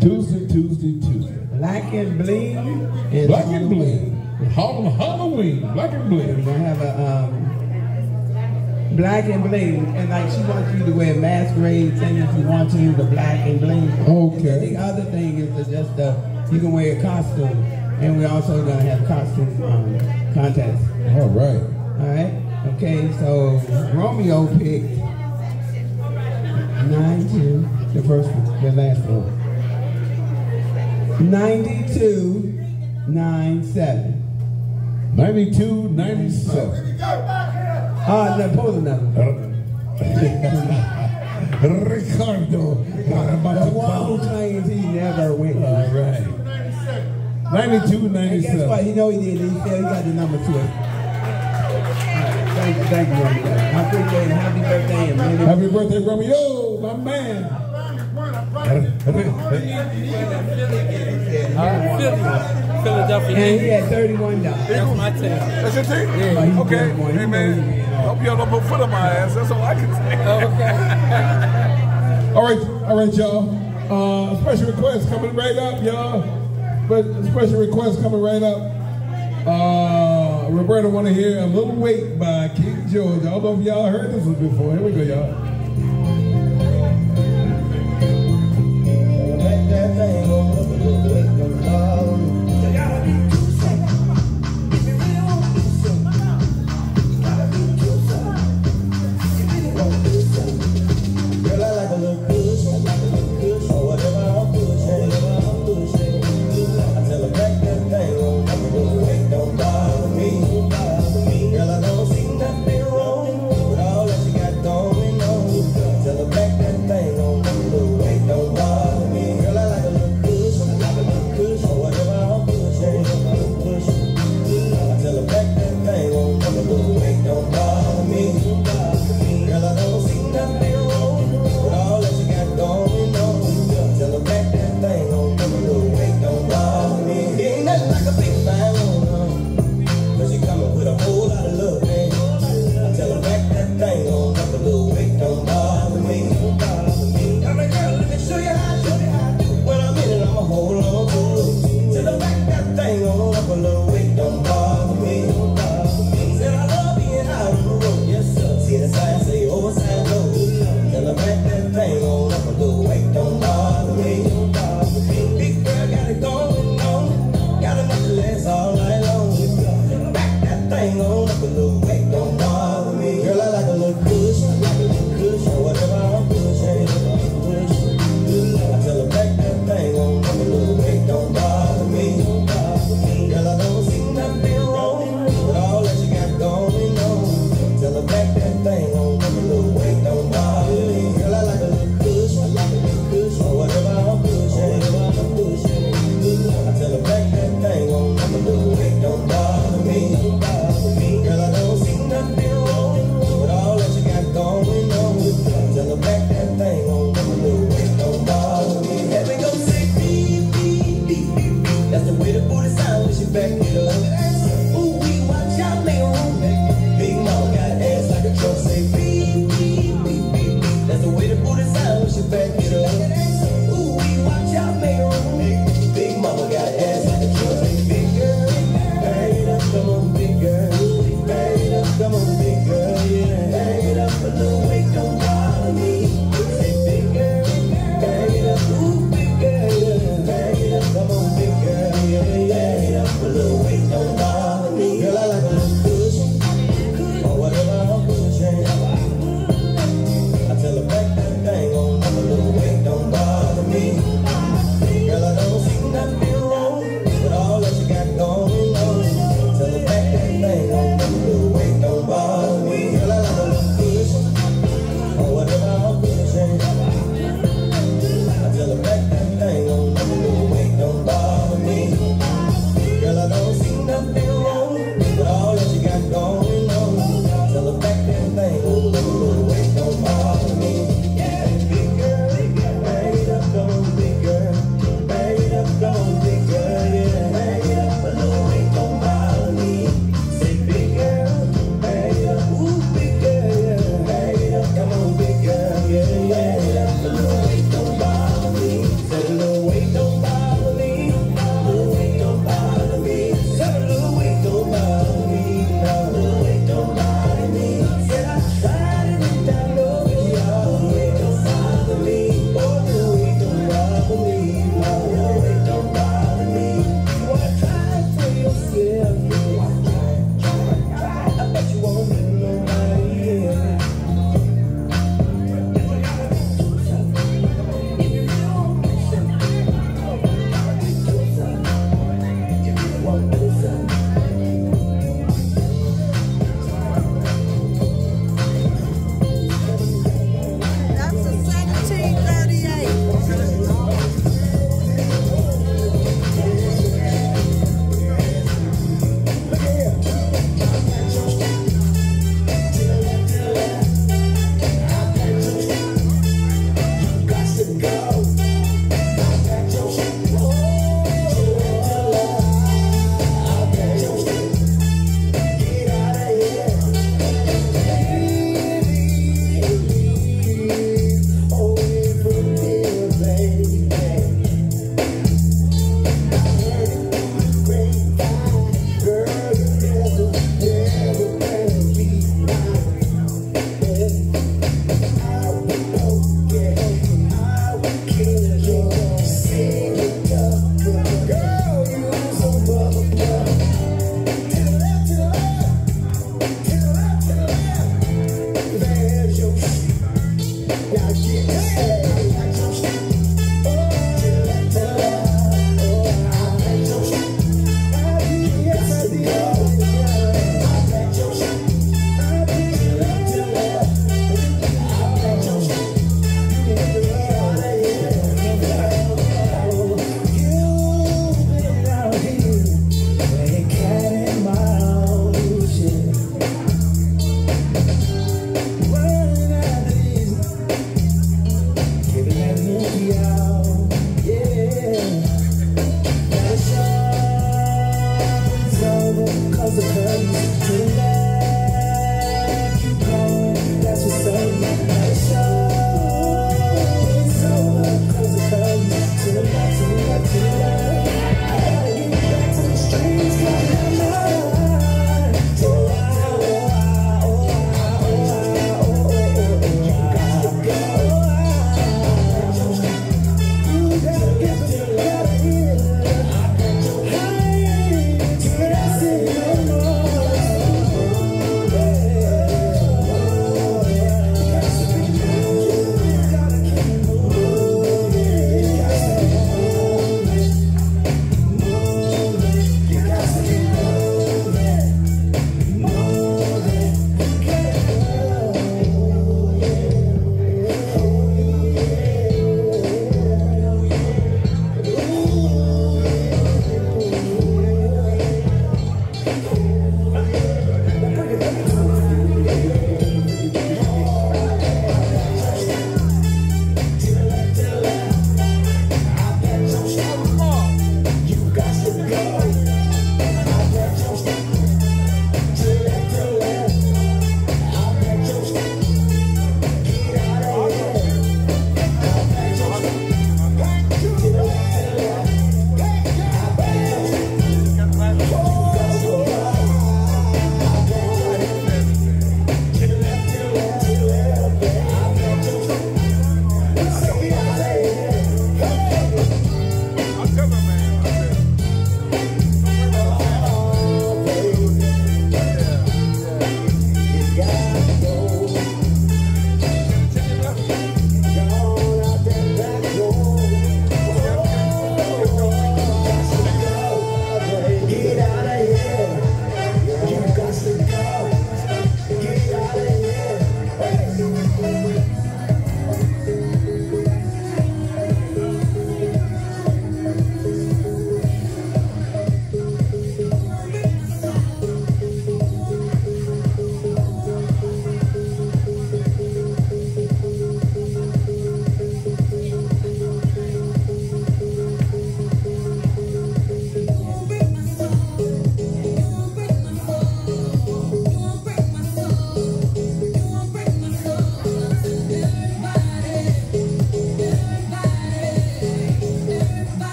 Tuesday, Tuesday, Tuesday. Black and Bling. is Black and Bling. Hall- Halloween. Black and way. We're going to have a um, Black and Bling. And like she wants you to wear masquerade thing if you want to, the Black and Bling. Okay. And the other thing is that just uh, you can wear a costume. And we're also going to have costume um, contest. All right. All right. Okay. So Romeo picked nine two. The first one, the last one. Ninety-two, nine seven. 92, 97. Ah, no, pull another. (laughs) Ricardo. The one who claims he never wins. All right. 92, And guess what? 97. He know he did. He said he got the number two. Right. Thank you, thank you, Romeo. I appreciate. Happy birthday and Happy birthday, Romeo, my man. Philadelphia. And he had thirty-one dollars. That's my team. That's your team? Yeah, he's okay. good, Hey, man. he being all- Hope y'all don't put foot on my ass. That's all I can say. Okay. (laughs) all right, all right, y'all. Uh, special request coming right up, y'all. But special request coming right up. Uh, Roberta want to hear a little wait by King George. I don't know if y'all heard this one before. Here we go, y'all.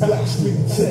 With the